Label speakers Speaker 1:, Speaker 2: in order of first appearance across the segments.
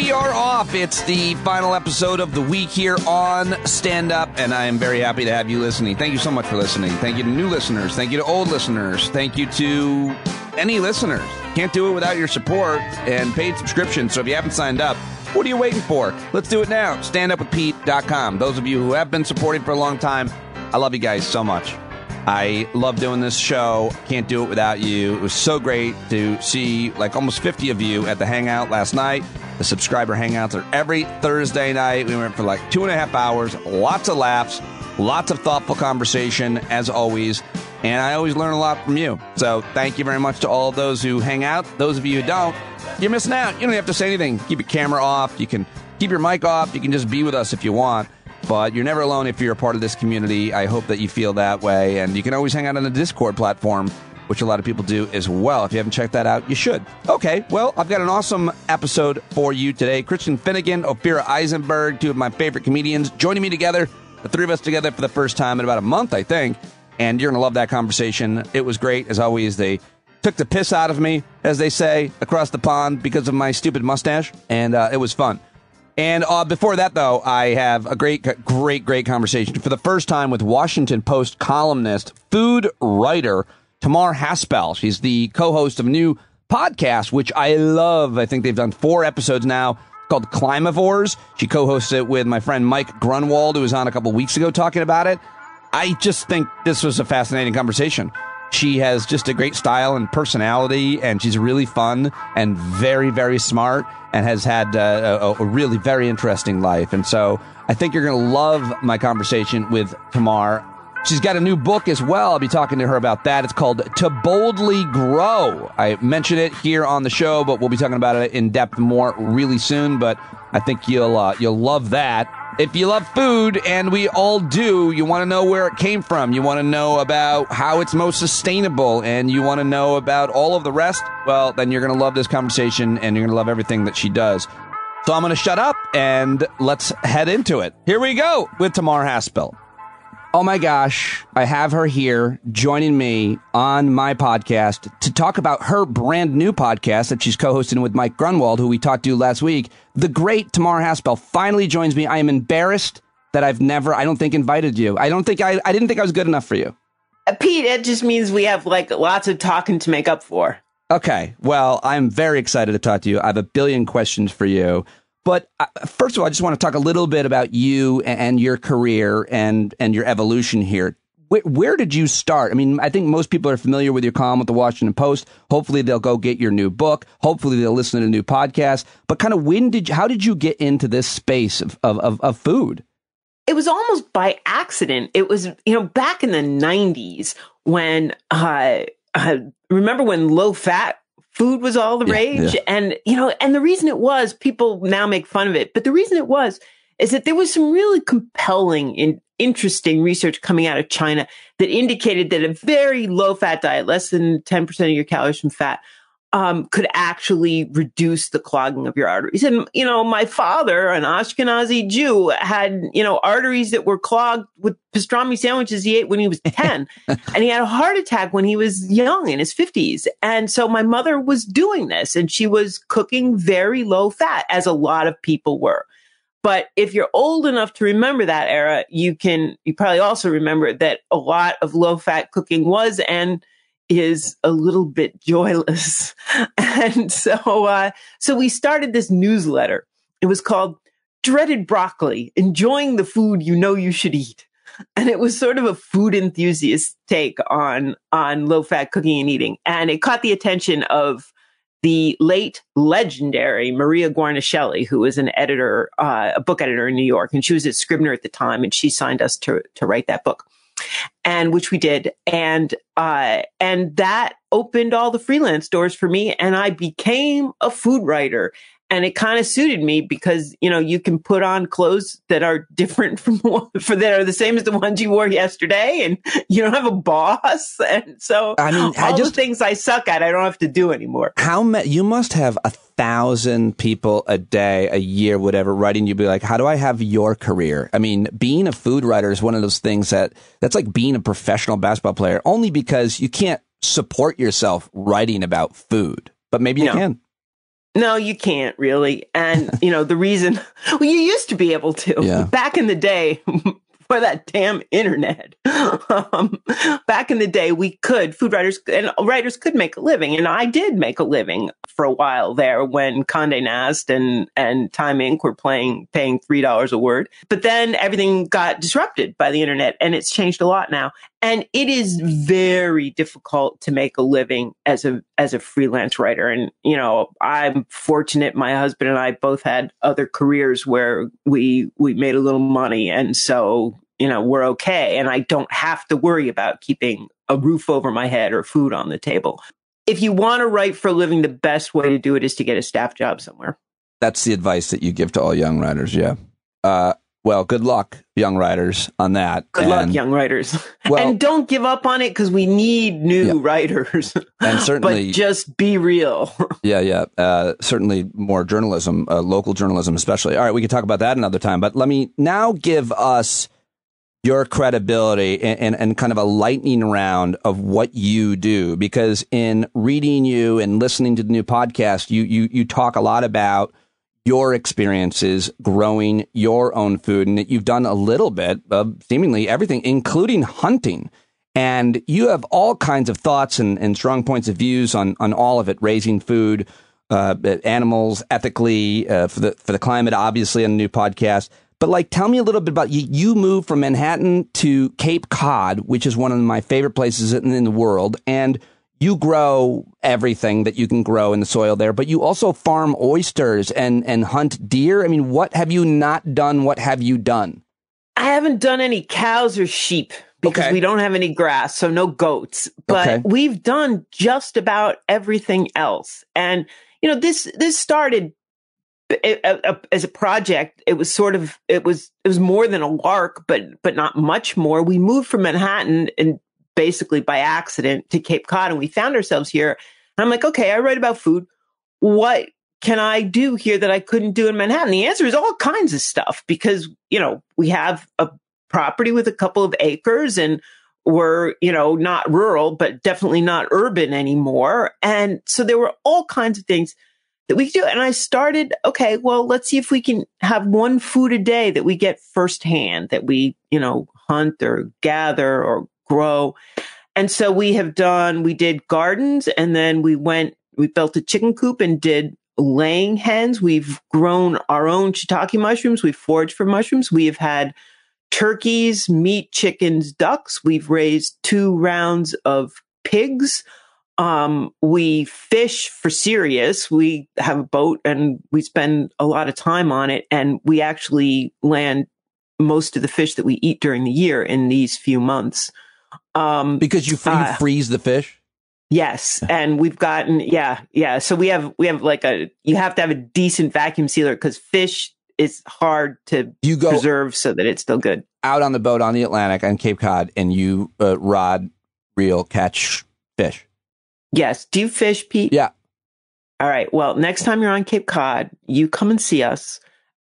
Speaker 1: we are off. It's the final episode of the week here on Stand Up, and I am very happy to have you listening. Thank you so much for listening. Thank you to new listeners. Thank you to old listeners. Thank you to any listeners. Can't do it without your support and paid subscription. So if you haven't signed up, what are you waiting for? Let's do it now. StandUpWithPete.com. Those of you who have been supporting for a long time, I love you guys so much. I love doing this show. Can't do it without you. It was so great to see like almost 50 of you at the Hangout last night. The subscriber Hangouts are every Thursday night. We went for like two and a half hours, lots of laughs, lots of thoughtful conversation, as always. And I always learn a lot from you. So thank you very much to all those who hang out. Those of you who don't, you're missing out. You don't have to say anything. Keep your camera off. You can keep your mic off. You can just be with us if you want. But you're never alone if you're a part of this community. I hope that you feel that way. And you can always hang out on the Discord platform, which a lot of people do as well. If you haven't checked that out, you should. Okay, well, I've got an awesome episode for you today. Christian Finnegan, Ophira Eisenberg, two of my favorite comedians, joining me together. The three of us together for the first time in about a month, I think. And you're going to love that conversation. It was great. As always, they took the piss out of me, as they say, across the pond because of my stupid mustache. And uh, it was fun. And uh, before that, though, I have a great, great, great conversation for the first time with Washington Post columnist, food writer Tamar Haspel. She's the co-host of a new podcast, which I love. I think they've done four episodes now called Climavores. She co-hosts it with my friend Mike Grunwald, who was on a couple weeks ago talking about it. I just think this was a fascinating conversation. She has just a great style and personality, and she's really fun and very, very smart, and has had uh, a, a, really very interesting life. And so I think you're going to love my conversation with Tamar. She's got a new book as well. I'll be talking to her about that. It's called To Boldly Grow. I mentioned it here on the show, but we'll be talking about it in depth more really soon. But I think you'll uh, you'll love that. If you love food, and we all do, you want to know where it came from. You want to know about how it's most sustainable, and you want to know about all of the rest. Well, then you're going to love this conversation, and you're going to love everything that she does. So I'm going to shut up and let's head into it. Here we go with Tamar Haspel. Oh my gosh, I have her here joining me on my podcast to talk about her brand new podcast that she's co-hosting with Mike Grunwald, who we talked to last week. The great Tamar Haspel finally joins me. I am embarrassed that I've never, I don't think, invited you. I don't think I, I didn't think I was good enough for you.
Speaker 2: Uh, Pete, it just means we have like lots of talking to make up for.
Speaker 1: Okay. Well, I'm very excited to talk to you. I have a billion questions for you. But uh, first of all, I just want to talk a little bit about you and your career and and your evolution here. Where, where, did you start? I mean, I think most people are familiar with your column with the Washington Post. Hopefully, they'll go get your new book. Hopefully, they'll listen to a new podcast. But kind of when did you, how did you get into this space of, of, of, food?
Speaker 2: It was almost by accident. It was, you know, back in the 90s when, uh, uh, remember when low fat food was all the yeah, rage. Yeah. And, you know, and the reason it was, people now make fun of it, but the reason it was is that there was some really compelling and interesting research coming out of China that indicated that a very low fat diet, less than 10% of your calories from fat, um, could actually reduce the clogging of your arteries. And, you know, my father, an Ashkenazi Jew, had, you know, arteries that were clogged with pastrami sandwiches he ate when he was 10. and he had a heart attack when he was young in his 50s. And so my mother was doing this and she was cooking very low fat, as a lot of people were. But if you're old enough to remember that era, you can, you probably also remember that a lot of low fat cooking was and is a little bit joyless. and so, uh, so we started this newsletter. It was called Dreaded Broccoli, Enjoying the Food You Know You Should Eat. And it was sort of a food enthusiast take on, on low fat cooking and eating. And it caught the attention of the late legendary Maria Guarnaschelli, who was an editor, uh, a book editor in New York. And she was at Scribner at the time. And she signed us to, to write that book and which we did. And, uh, and that opened all the freelance doors for me. And I became a food writer and it kind of suited me because you know you can put on clothes that are different from for that are the same as the ones you wore yesterday, and you don't have a boss, and so I mean, all I just, the things I suck at, I don't have to do anymore.
Speaker 1: How many? You must have a thousand people a day, a year, whatever, writing You'd Be like, how do I have your career? I mean, being a food writer is one of those things that that's like being a professional basketball player, only because you can't support yourself writing about food, but maybe you no. can.
Speaker 2: No, you can't really. And, you know, the reason, well, you used to be able to.
Speaker 1: Yeah.
Speaker 2: Back in the day, for that damn internet. um, back in the day, we could, food writers and writers could make a living. And I did make a living for a while there when Conde Nast and, and Time Inc. were playing, paying $3 a word. But then everything got disrupted by the internet and it's changed a lot now. And it is very difficult to make a living as a, as a freelance writer. And, you know, I'm fortunate. My husband and I both had other careers where we, we made a little money. And so, you know, we're okay. And I don't have to worry about keeping a roof over my head or food on the table. If you want to write for a living, the best way to do it is to get a staff job somewhere.
Speaker 1: That's the advice that you give to all young writers. Yeah. Uh, well, good luck, young writers, on that.
Speaker 2: Good and, luck, young writers. Well, and don't give up on it because we need new yeah. writers.
Speaker 1: And certainly,
Speaker 2: but just be real.
Speaker 1: yeah, yeah. Uh, certainly, more journalism, uh, local journalism, especially. All right, we can talk about that another time. But let me now give us your credibility and, and, and, kind of a lightning round of what you do. Because in reading you and listening to the new podcast, you, you, you talk a lot about your experiences growing your own food and that you've done a little bit of seemingly everything, including hunting. And you have all kinds of thoughts and, and strong points of views on, on all of it, raising food, uh, animals ethically, uh, for the, for the climate, obviously on a new podcast. But like, tell me a little bit about you. You moved from Manhattan to Cape Cod, which is one of my favorite places in, in the world. And you grow everything that you can grow in the soil there, but you also farm oysters and, and hunt deer. I mean, what have you not done? What have you done?
Speaker 2: I haven't done any cows or sheep because okay. we don't have any grass, so no goats. But okay. we've done just about everything else. And you know, this this started uh, uh, uh, as a project, it was sort of it was it was more than a lark, but but not much more. We moved from Manhattan and basically by accident to Cape Cod, and we found ourselves here. And I'm like, okay, I write about food. What can I do here that I couldn't do in Manhattan? The answer is all kinds of stuff because you know we have a property with a couple of acres and we're, you know, not rural, but definitely not urban anymore. And so there were all kinds of things that we could do. And I started, okay, well, let's see if we can have one food a day that we get firsthand, that we, you know, hunt or gather or grow. And so we have done, we did gardens and then we went, we built a chicken coop and did laying hens. We've grown our own shiitake mushrooms. We've foraged for mushrooms. We have had turkeys, meat, chickens, ducks. We've raised two rounds of pigs. Um, we fish for serious. We have a boat and we spend a lot of time on it. And we actually land most of the fish that we eat during the year in these few months.
Speaker 1: Um, because you, you uh, freeze the fish?
Speaker 2: Yes. And we've gotten, yeah, yeah. So we have, we have like a, you have to have a decent vacuum sealer because fish is hard to you go preserve so that it's still good.
Speaker 1: Out on the boat on the Atlantic on Cape Cod and you uh, rod, reel, catch fish.
Speaker 2: Yes. Do you fish, Pete?
Speaker 1: Yeah.
Speaker 2: All right. Well, next time you're on Cape Cod, you come and see us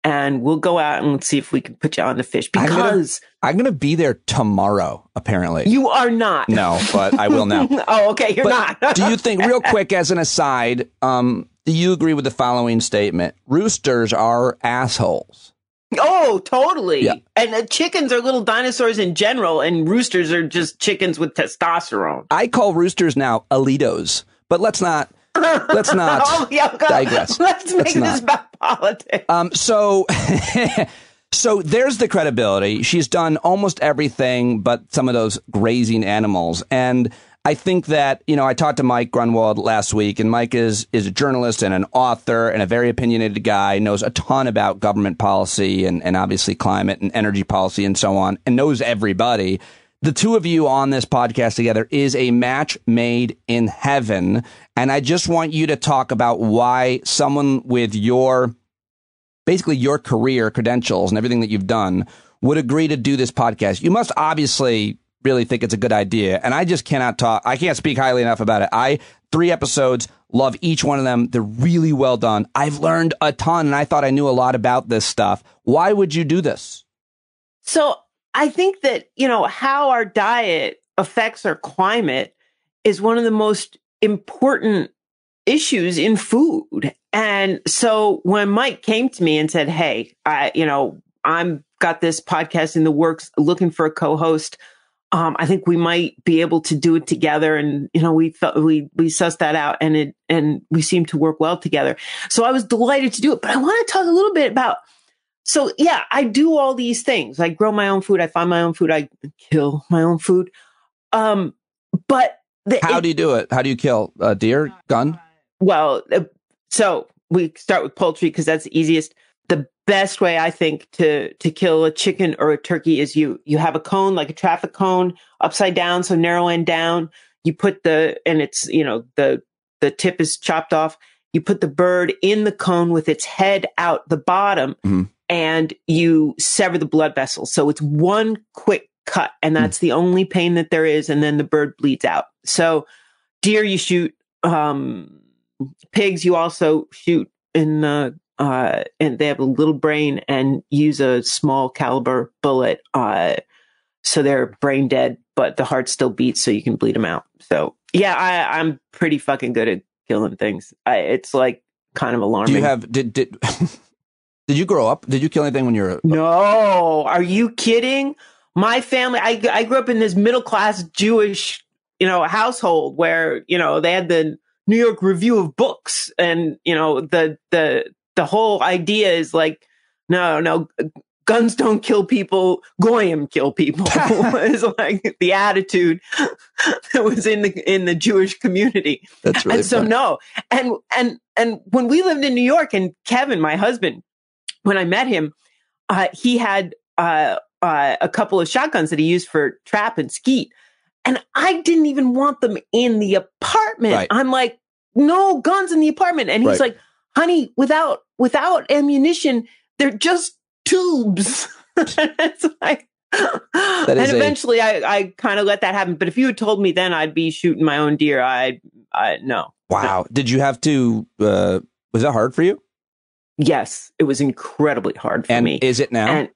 Speaker 2: and we'll go out and see if we can put you on the fish because
Speaker 1: I'm gonna, be there tomorrow. Apparently,
Speaker 2: you are not.
Speaker 1: No, but I will now.
Speaker 2: oh, okay, you're but
Speaker 1: not. do you think, real quick, as an aside, um, do you agree with the following statement? Roosters are assholes.
Speaker 2: Oh, totally. Yeah. And uh, chickens are little dinosaurs in general, and roosters are just chickens with testosterone.
Speaker 1: I call roosters now Alitos, but let's not. Let's not oh, yeah, digress.
Speaker 2: Let's make let's this about politics.
Speaker 1: Um, so, so there's the credibility. She's done almost everything but some of those grazing animals, and I think that, you know, I talked to Mike Grunwald last week, and Mike is, is a journalist and an author and a very opinionated guy, knows a ton about government policy and, and obviously climate and energy policy and so on, and knows everybody. The two of you on this podcast together is a match made in heaven. And I just want you to talk about why someone with your, basically your career credentials and everything that you've done would agree to do this podcast. You must obviously really think it's a good idea. And I just cannot talk. I can't speak highly enough about it. I, three episodes, love each one of them. They're really well done. I've learned a ton and I thought I knew a lot about this stuff. Why would you do this?
Speaker 2: So I think that, you know, how our diet affects our climate is one of the most important issues in food. And so when Mike came to me and said, Hey, I, you know, I'm got this podcast in the works looking for a co-host. Um, I think we might be able to do it together. And, you know, we felt we, we sussed that out and it, and we seem to work well together. So I was delighted to do it, but I want to talk a little bit about, so yeah, I do all these things. I grow my own food. I find my own food. I kill my own food. Um, but
Speaker 1: the, how it, do you do it? How do you kill a deer? Gun?
Speaker 2: Well, uh, so we start with poultry because that's the easiest. The best way I think to to kill a chicken or a turkey is you you have a cone like a traffic cone upside down, so narrow end down. You put the and it's you know the the tip is chopped off. You put the bird in the cone with its head out the bottom, mm-hmm. And you sever the blood vessels. So it's one quick cut, and mm. that's mm-hmm. the only pain that there is. And then the bird bleeds out. So deer you shoot. Um, pigs you also shoot in the uh, and they have a little brain and use a small caliber bullet. Uh, so they're brain dead, but the heart still beats, so you can bleed them out. So yeah, I, I'm pretty fucking good at killing things. I, it's like kind of alarming.
Speaker 1: Do you have did did did you grow up? Did you kill anything when you were?
Speaker 2: No, are you kidding? My family, I I grew up in this middle class Jewish, you know, household where you know they had the New York Review of Books, and you know the the the whole idea is like, no, no, guns don't kill people, goyim kill people. is like the attitude that was in the in the Jewish community.
Speaker 1: That's really
Speaker 2: and so
Speaker 1: funny.
Speaker 2: no, and and and when we lived in New York, and Kevin, my husband, when I met him, uh, he had uh, uh, a couple of shotguns that he used for trap and skeet. And I didn't even want them in the apartment. Right. I'm like, no guns in the apartment. And he's right. like, honey, without without ammunition, they're just tubes. it's like and eventually a... I, I kind of let that happen. But if you had told me then I'd be shooting my own deer, I I no.
Speaker 1: Wow. No. Did you have to uh was that hard for you?
Speaker 2: Yes, it was incredibly hard for
Speaker 1: and
Speaker 2: me.
Speaker 1: Is it now?
Speaker 2: And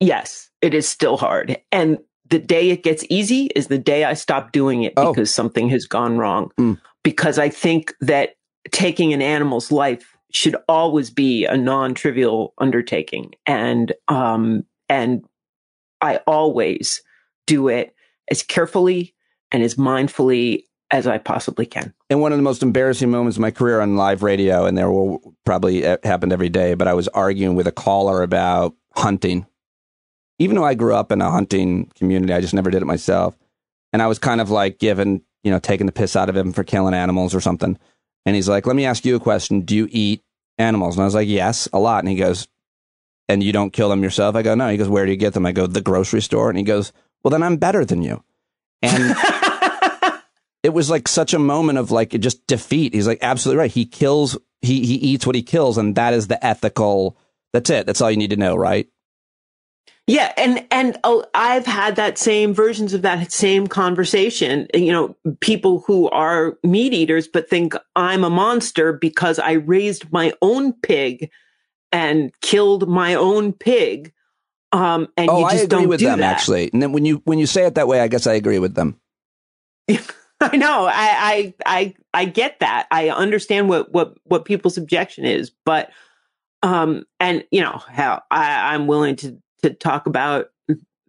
Speaker 2: yes, it is still hard. And the day it gets easy is the day I stop doing it oh. because something has gone wrong. Mm. Because I think that taking an animal's life should always be a non-trivial undertaking. And, um, and I always do it as carefully and as mindfully as I possibly can.
Speaker 1: And one of the most embarrassing moments of my career on live radio, and there will probably happened every day, but I was arguing with a caller about hunting even though I grew up in a hunting community, I just never did it myself. And I was kind of like given, you know, taking the piss out of him for killing animals or something. And he's like, let me ask you a question. Do you eat animals? And I was like, yes, a lot. And he goes, and you don't kill them yourself? I go, no. He goes, where do you get them? I go, the grocery store. And he goes, well, then I'm better than you. And it was like such a moment of like just defeat. He's like, absolutely right. He kills, he, he eats what he kills. And that is the ethical, that's it. That's all you need to know, right?
Speaker 2: Yeah, and and oh, I've had that same versions of that same conversation. You know, people who are meat eaters but think I'm a monster because I raised my own pig and killed my own pig. Um, and
Speaker 1: oh,
Speaker 2: you just
Speaker 1: I agree
Speaker 2: don't
Speaker 1: with
Speaker 2: do
Speaker 1: them
Speaker 2: that.
Speaker 1: actually. And then when you when you say it that way, I guess I agree with them.
Speaker 2: I know. I, I I I get that. I understand what what what people's objection is, but um, and you know, hell, I, I'm willing to to talk about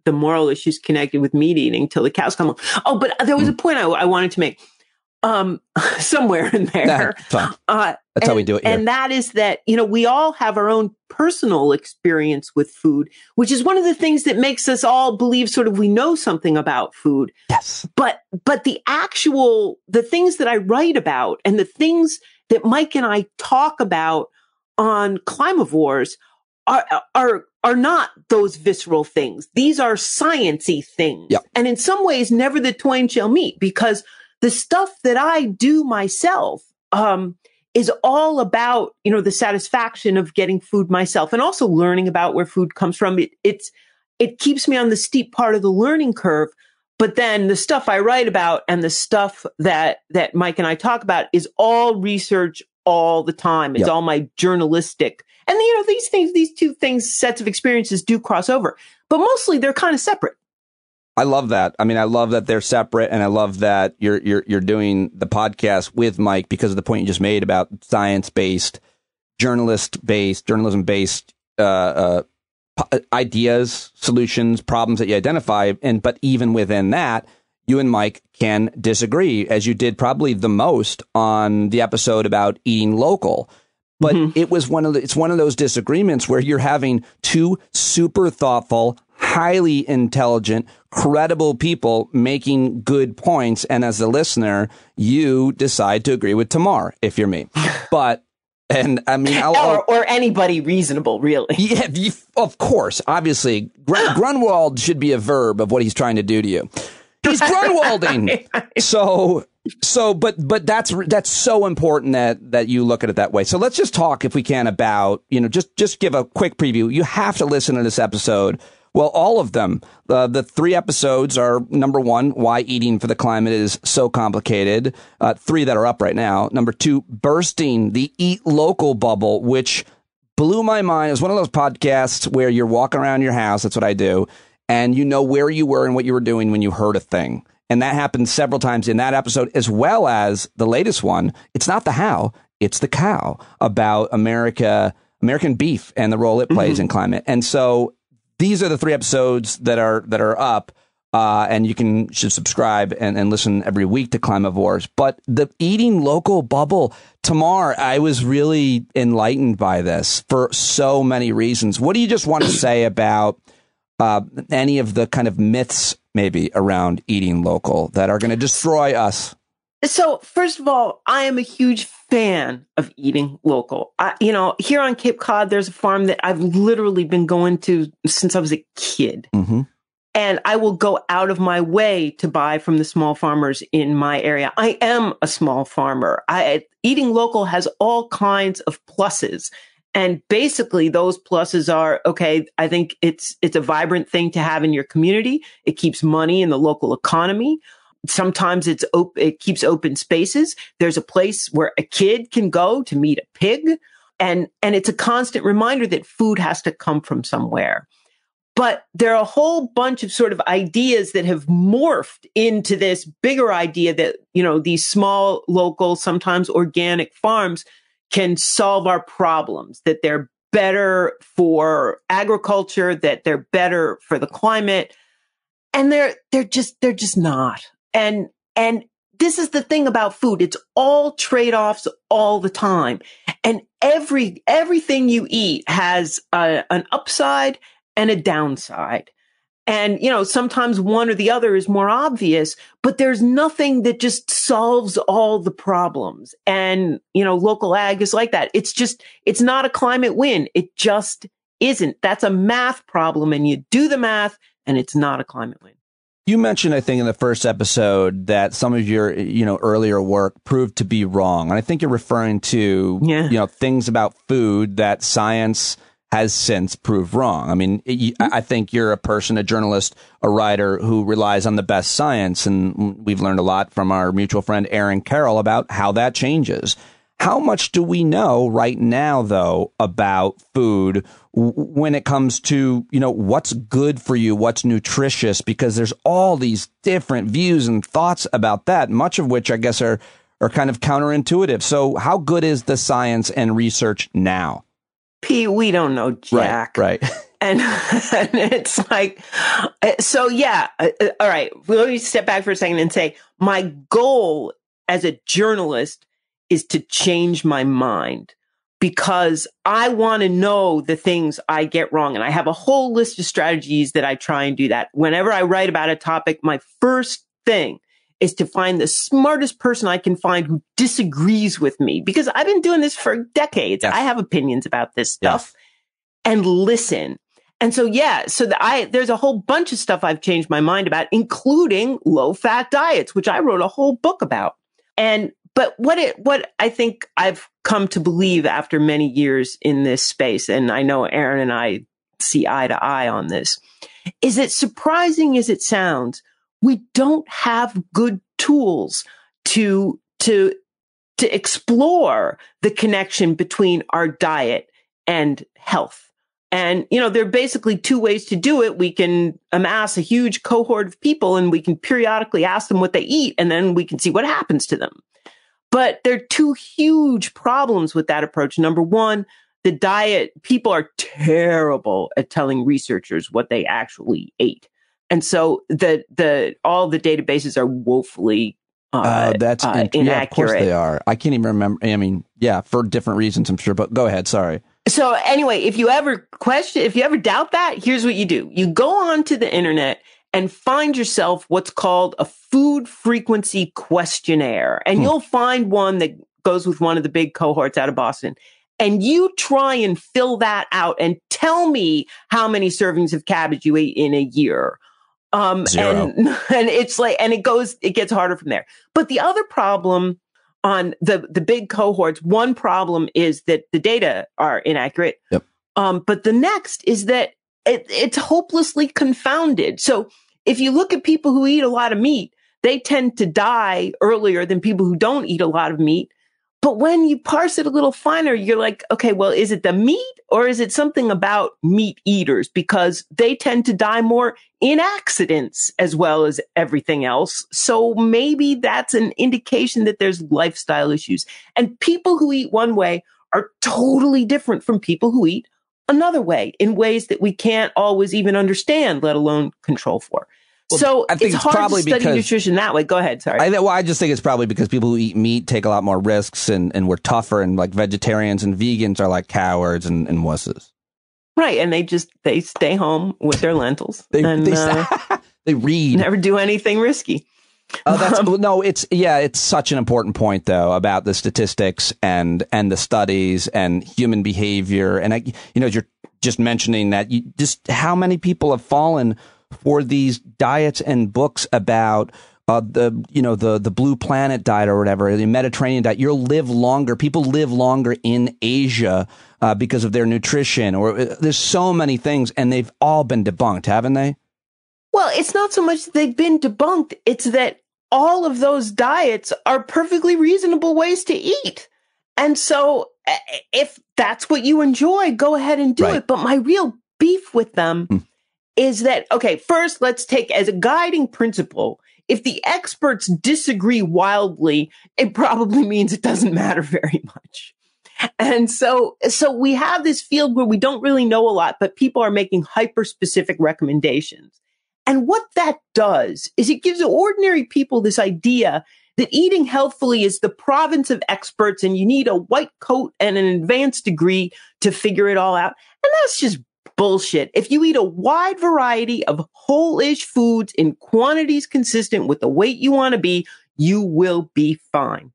Speaker 2: the moral issues connected with meat eating till the cows come home. Oh, but there was a hmm. point I, I wanted to make um, somewhere in there.
Speaker 1: Nah, uh, That's and, how we do it. Here.
Speaker 2: And that is that, you know, we all have our own personal experience with food, which is one of the things that makes us all believe sort of we know something about food.
Speaker 1: Yes.
Speaker 2: But, but the actual, the things that I write about and the things that Mike and I talk about on Climavores are, are, are not those visceral things. These are sciency things.
Speaker 1: Yep.
Speaker 2: And in some ways, never the twain shall meet because the stuff that I do myself, um, is all about, you know, the satisfaction of getting food myself and also learning about where food comes from. It, it's, it keeps me on the steep part of the learning curve. But then the stuff I write about and the stuff that, that Mike and I talk about is all research all the time. It's yep. all my journalistic and you know, these things, these two things, sets of experiences do cross over, but mostly they're kind of separate.
Speaker 1: I love that. I mean, I love that they're separate, and I love that you're you're you're doing the podcast with Mike because of the point you just made about science based, journalist based, journalism based uh, uh, ideas, solutions, problems that you identify, and but even within that, you and Mike can disagree, as you did probably the most on the episode about eating local. But mm-hmm. it was one of the, it's one of those disagreements where you're having two super thoughtful, highly intelligent, credible people making good points. And as a listener, you decide to agree with Tamar if you're me. But and I mean, I'll,
Speaker 2: or, or, anybody reasonable, really.
Speaker 1: Yeah, you, of course. Obviously, Grunwald should be a verb of what he's trying to do to you. He's Grunwalding. so, so, but, but that's that's so important that that you look at it that way. So let's just talk, if we can, about you know, just just give a quick preview. You have to listen to this episode well, all of them. Uh, the three episodes are number one, why eating for the climate is so complicated. Uh, three that are up right now. Number two, bursting the eat local bubble, which blew my mind. It was one of those podcasts where you're walking around your house. That's what I do. And you know where you were and what you were doing when you heard a thing. And that happened several times in that episode, as well as the latest one. It's not the how, it's the cow about America, American beef and the role it plays mm-hmm. in climate. And so these are the three episodes that are that are up. Uh, and you can should subscribe and, and listen every week to Climavores. But the eating local bubble, Tamar, I was really enlightened by this for so many reasons. What do you just want to say about uh, any of the kind of myths maybe around eating local that are going to destroy us?
Speaker 2: So, first of all, I am a huge fan of eating local. I, you know, here on Cape Cod, there's a farm that I've literally been going to since I was a kid. Mm-hmm. And I will go out of my way to buy from the small farmers in my area. I am a small farmer. I, eating local has all kinds of pluses. And basically those pluses are, okay, I think it's, it's a vibrant thing to have in your community. It keeps money in the local economy sometimes it's op- it keeps open spaces. There's a place where a kid can go to meet a pig. And, and it's a constant reminder that food has to come from somewhere. But there are a whole bunch of sort of ideas that have morphed into this bigger idea that, you know, these small, local, sometimes organic farms can solve our problems, that they're better for agriculture, that they're better for the climate. And they're, they're just, they're just not. And, and this is the thing about food. It's all trade-offs all the time. And every, everything you eat has a, an upside and a downside. And, you know, sometimes one or the other is more obvious, but there's nothing that just solves all the problems. And, you know, local ag is like that. It's just, it's not a climate win. It just isn't. That's a math problem and you do the math and it's not a climate win.
Speaker 1: You mentioned, I think, in the first episode that some of your, you know, earlier work proved to be wrong, and I think you're referring to, yeah. you know, things about food that science has since proved wrong. I mean, I think you're a person, a journalist, a writer who relies on the best science, and we've learned a lot from our mutual friend Aaron Carroll about how that changes. How much do we know right now, though, about food when it comes to, you know, what's good for you, what's nutritious? Because there's all these different views and thoughts about that, much of which I guess are, are kind of counterintuitive. So how good is the science and research now?
Speaker 2: P, we don't know Jack.
Speaker 1: Right. right.
Speaker 2: And, and, it's like, so yeah. Uh, uh, all right. Let me step back for a second and say my goal as a journalist is to change my mind because I want to know the things I get wrong. And I have a whole list of strategies that I try and do that. Whenever I write about a topic, my first thing is to find the smartest person I can find who disagrees with me because I've been doing this for decades. Yes. I have opinions about this stuff yes. and listen. And so, yeah, so the, I, there's a whole bunch of stuff I've changed my mind about, including low fat diets, which I wrote a whole book about. And but what it, what I think I've come to believe after many years in this space, and I know Aaron and I see eye to eye on this, is that surprising as it sounds, we don't have good tools to, to, to explore the connection between our diet and health And, you know, there are basically two ways to do it. We can amass a huge cohort of people and we can periodically ask them what they eat and then we can see what happens to them. But there are two huge problems with that approach. Number one, the diet, people are terrible at telling researchers what they actually ate. And so the, the, all the databases are woefully uh, uh,
Speaker 1: that's uh, inaccurate. Yeah, of course they are. I can't even remember. I mean, yeah, for different reasons, I'm sure. But go ahead. Sorry.
Speaker 2: So anyway, if you ever question, if you ever doubt that, here's what you do. You go onto the internet and find yourself what's called a food frequency questionnaire. And hmm. you'll find one that goes with one of the big cohorts out of Boston. And you try and fill that out and tell me how many servings of cabbage you ate in a year. Um, Zero. And, and it's like, and it goes, it gets harder from there. But the other problem on the the big cohorts, one problem is that the data are inaccurate.
Speaker 1: Yep.
Speaker 2: Um, but the next is that it, it's hopelessly confounded. So if you look at people who eat a lot of meat, they tend to die earlier than people who don't eat a lot of meat. But when you parse it a little finer, you're like, okay, well, is it the meat or is it something about meat eaters? Because they tend to die more in accidents as well as everything else. So maybe that's an indication that there's lifestyle issues. And people who eat one way are totally different from people who eat another way in ways that we can't always even understand, let alone control for. Well, so I think it's, it's probably to study because, nutrition that way. Go ahead. Sorry.
Speaker 1: I, well, I just think it's probably because people who eat meat take a lot more risks and, and we're tougher and like vegetarians and vegans are like cowards and, and wusses.
Speaker 2: Right. And they just, they stay home with their lentils. they, and,
Speaker 1: they, uh, they read.
Speaker 2: Never do anything risky.
Speaker 1: Oh, that's um, no. It's yeah. It's such an important point, though, about the statistics and and the studies and human behavior. And I, you know, you're just mentioning that you just how many people have fallen for these diets and books about uh, the you know the the blue planet diet or whatever the Mediterranean diet you'll live longer people live longer in Asia uh, because of their nutrition or uh, there's so many things and they've all been debunked haven't they
Speaker 2: well it's not so much that they've been debunked it's that all of those diets are perfectly reasonable ways to eat and so if that's what you enjoy go ahead and do right. it but my real beef with them mm is that, okay, first let's take as a guiding principle. If the experts disagree wildly, it probably means it doesn't matter very much. And so, so we have this field where we don't really know a lot, but people are making hyper specific recommendations. And what that does is it gives ordinary people this idea that eating healthfully is the province of experts and you need a white coat and an advanced degree to figure it all out. And that's just bullshit. If you eat a wide variety of whole-ish foods in quantities consistent with the weight you want to be, you will be fine.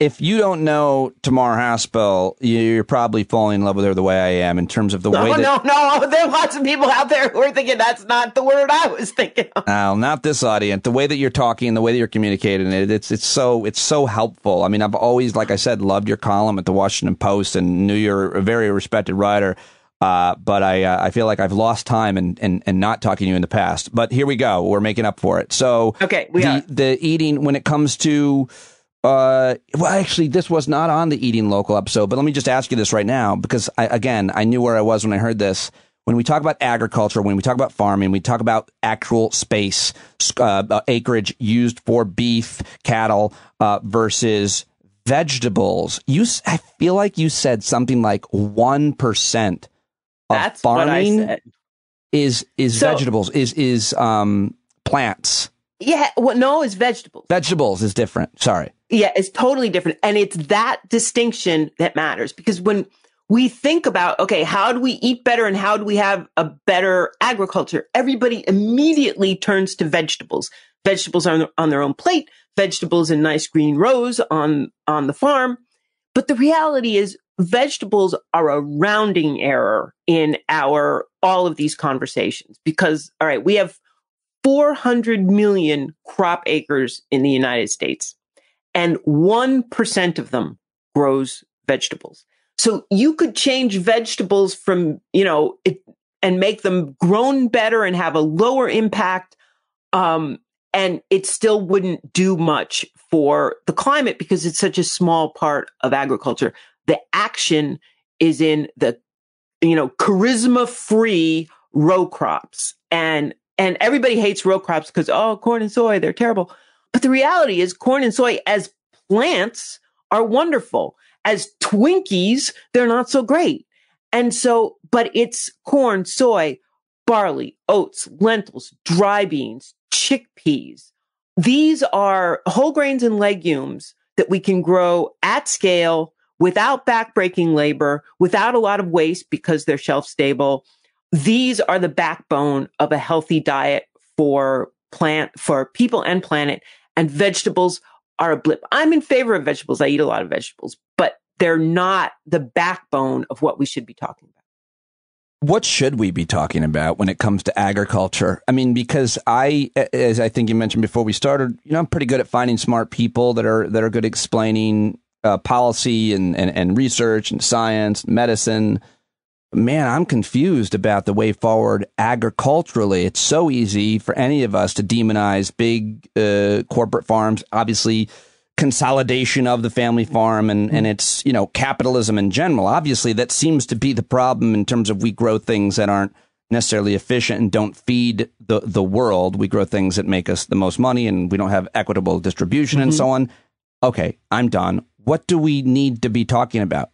Speaker 1: If you don't know Tamar Haspel, you're probably falling in love with her the way I am in terms of the
Speaker 2: no,
Speaker 1: way.
Speaker 2: No, that, no, no. There are lots of people out there who are thinking that's not the word I was thinking.
Speaker 1: No, not this audience. The way that you're talking, the way that you're communicating it, it's it's so it's so helpful. I mean, I've always, like I said, loved your column at the Washington Post and knew you're a very respected writer. Uh, but I uh, I feel like I've lost time and, and, and not talking to you in the past. But here we go. We're making up for it. So
Speaker 2: okay, we
Speaker 1: the,
Speaker 2: are.
Speaker 1: the eating when it comes to uh, well, actually, this was not on the eating local episode. But let me just ask you this right now, because I, again, I knew where I was when I heard this. When we talk about agriculture, when we talk about farming, we talk about actual space, uh, uh, acreage used for beef, cattle uh, versus vegetables. You, I feel like you said something like one percent
Speaker 2: that's
Speaker 1: farming is is so, vegetables is is um plants.
Speaker 2: Yeah, well, no, it's vegetables.
Speaker 1: Vegetables is different. Sorry.
Speaker 2: Yeah, it's totally different, and it's that distinction that matters because when we think about okay, how do we eat better and how do we have a better agriculture? Everybody immediately turns to vegetables. Vegetables are on their own plate. Vegetables in nice green rows on on the farm. But the reality is vegetables are a rounding error in our all of these conversations because all right we have 400 million crop acres in the United States and 1% of them grows vegetables so you could change vegetables from you know it, and make them grown better and have a lower impact um, and it still wouldn't do much for the climate because it's such a small part of agriculture the action is in the you know, charisma free row crops. And, and everybody hates row crops because, oh, corn and soy, they're terrible. But the reality is corn and soy as plants are wonderful. As Twinkies, they're not so great. And so, but it's corn, soy, barley, oats, lentils, dry beans, chickpeas. These are whole grains and legumes that we can grow at scale without backbreaking labor, without a lot of waste because they're shelf stable. These are the backbone of a healthy diet for plant, for people and planet. And vegetables are a blip. I'm in favor of vegetables. I eat a lot of vegetables, but they're not the backbone of what we should be talking about.
Speaker 1: What should we be talking about when it comes to agriculture? I mean, because I, as I think you mentioned before we started, you know, I'm pretty good at finding smart people that are that are good at explaining uh, policy and, and and research and science, medicine. Man, I'm confused about the way forward agriculturally. It's so easy for any of us to demonize big uh, corporate farms. Obviously, consolidation of the family farm and, and it's, you know, capitalism in general. Obviously, that seems to be the problem in terms of we grow things that aren't necessarily efficient and don't feed the, the world. We grow things that make us the most money and we don't have equitable distribution mm-hmm. and so on. Okay, I'm done. What do we need to be talking about?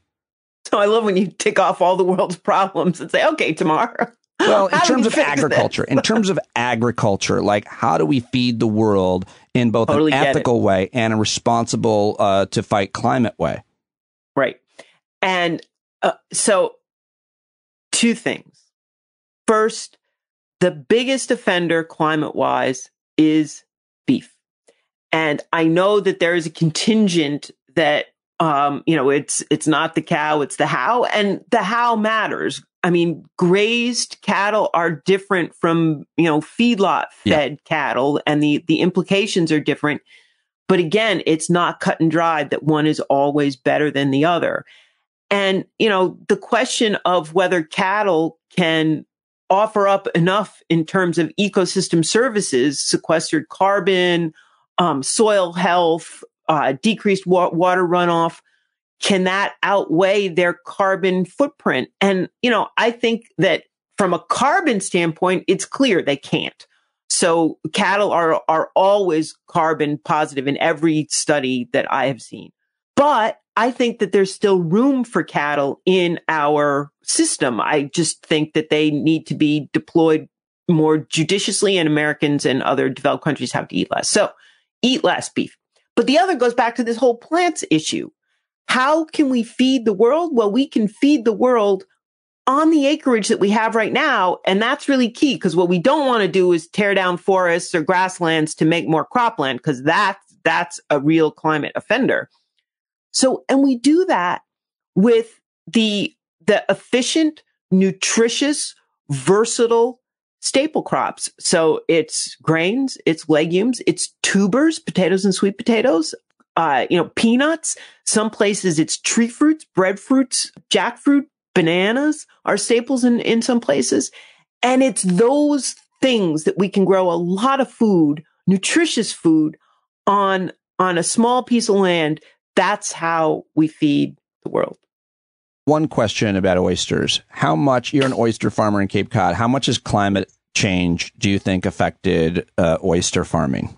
Speaker 2: So I love when you tick off all the world's problems and say, okay, Tamar.
Speaker 1: Well, in terms of agriculture, in terms of agriculture, like how do we feed the world in both totally an ethical way and a responsible uh, to fight climate way?
Speaker 2: Right. And uh, so, two things. First, the biggest offender climate wise is beef. And I know that there is a contingent that um, you know, it's it's not the cow, it's the how, and the how matters. I mean, grazed cattle are different from, you know, feedlot fed yeah. cattle and the, the implications are different. But again, it's not cut and dried that one is always better than the other. And, you know, the question of whether cattle can offer up enough in terms of ecosystem services, sequestered carbon, um, soil health, uh, decreased wa- water runoff, can that outweigh their carbon footprint? And, you know, I think that from a carbon standpoint, it's clear they can't. So cattle are, are always carbon positive in every study that I have seen. But I think that there's still room for cattle in our system. I just think that they need to be deployed more judiciously and Americans and other developed countries have to eat less. So eat less beef. But the other goes back to this whole plants issue. How can we feed the world? Well, we can feed the world on the acreage that we have right now. And that's really key because what we don't want to do is tear down forests or grasslands to make more cropland because that's, that's a real climate offender. So, and we do that with the, the efficient, nutritious, versatile staple crops. So it's grains, it's legumes, it's tubers, potatoes and sweet potatoes, uh, you know, peanuts. Some places it's tree fruits, breadfruits, jackfruit, bananas are staples in, in some places. And it's those things that we can grow a lot of food, nutritious food on, on a small piece of land. That's how we feed the world.
Speaker 1: One question about oysters. How much, you're an oyster farmer in Cape Cod, how much has climate change do you think affected uh, oyster farming?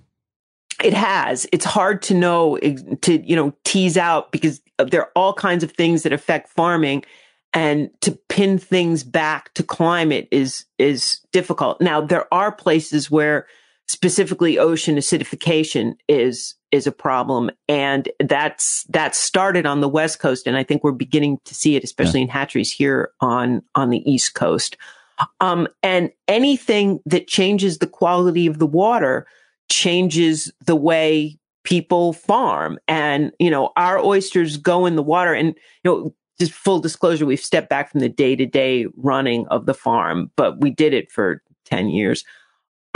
Speaker 2: it has it's hard to know to you know tease out because there are all kinds of things that affect farming and to pin things back to climate is is difficult now there are places where specifically ocean acidification is is a problem and that's that started on the west coast and i think we're beginning to see it especially yeah. in hatcheries here on on the east coast um, and anything that changes the quality of the water changes the way people farm. And, you know, our oysters go in the water and, you know, just full disclosure, we've stepped back from the day to day running of the farm, but we did it for 10 years.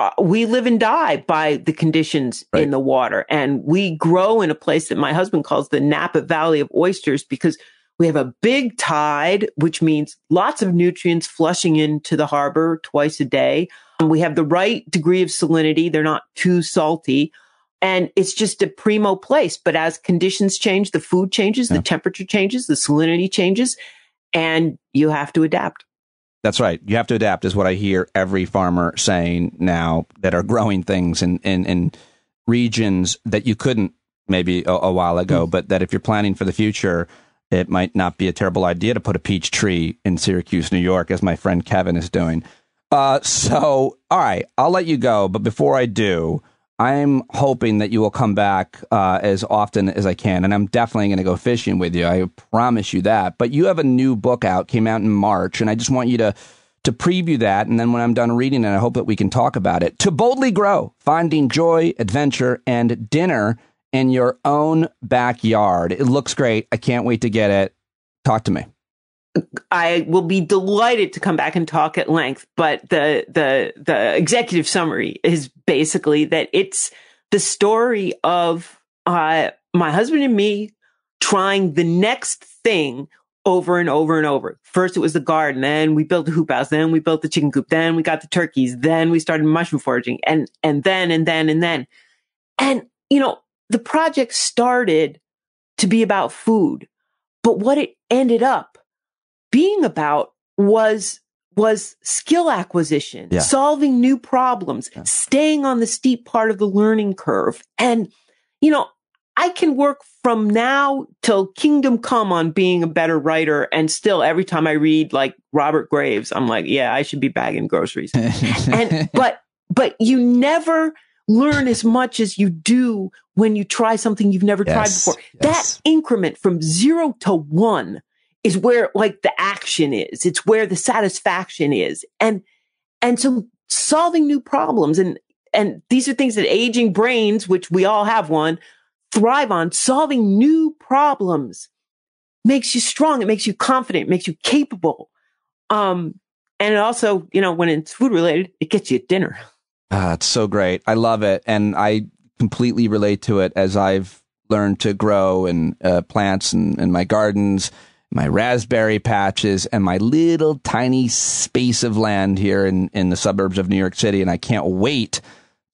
Speaker 2: Uh, we live and die by the conditions right. in the water. And we grow in a place that my husband calls the Napa Valley of oysters because we have a big tide, which means lots of nutrients flushing into the harbor twice a day. We have the right degree of salinity. They're not too salty. And it's just a primo place. But as conditions change, the food changes, yeah. the temperature changes, the salinity changes. and you have to adapt.
Speaker 1: That's right. You have to adapt, is what I hear every farmer saying now that are growing things in, in, in regions that you couldn't maybe a, a while ago, mm. but that if you're planning for the future, it might not be a terrible idea to put a peach tree in Syracuse, New York, as my friend Kevin is doing. Uh, so, all right, I'll let you go. But before I do, I'm hoping that you will come back uh, as often as I can. And I'm definitely going to go fishing with you. I promise you that. But you have a new book out, came out in March. And I just want you to to preview that. And then when I'm done reading it, I hope that we can talk about it. To boldly grow, finding joy, adventure, and dinner in your own backyard. It looks great. I can't wait to get it. Talk to me.
Speaker 2: I will be delighted to come back and talk at length, but the the the executive summary is basically that it's the story of uh, my husband and me trying the next thing over and over and over. First, it was the garden. Then we built the hoop house. Then we built the chicken coop. Then we got the turkeys. Then we started mushroom foraging and, and then, and then, and then. And, you know, the project started to be about food, but what it ended up being about was was skill acquisition, yeah. solving new problems, yeah. staying on the steep part of the learning curve. And, you know, I can work from now till kingdom come on being a better writer. And still every time I read like Robert Graves, I'm like, yeah, I should be bagging groceries. and, but, but you never learn as much as you do when you try something you've never yes, tried before. Yes. That increment from zero to one is where like the action is. It's where the satisfaction is. And, and so solving new problems and, and these are things that aging brains, which we all have one, thrive on. Solving new problems makes you strong. It makes you confident. It makes you capable. Um, and it also, you know, when it's food related, it gets you dinner.
Speaker 1: Ah, it's so great. I love it. And I completely relate to it as I've learned to grow and uh, plants and, and my gardens my raspberry patches and my little tiny space of land here in, in the suburbs of New York City. And I can't wait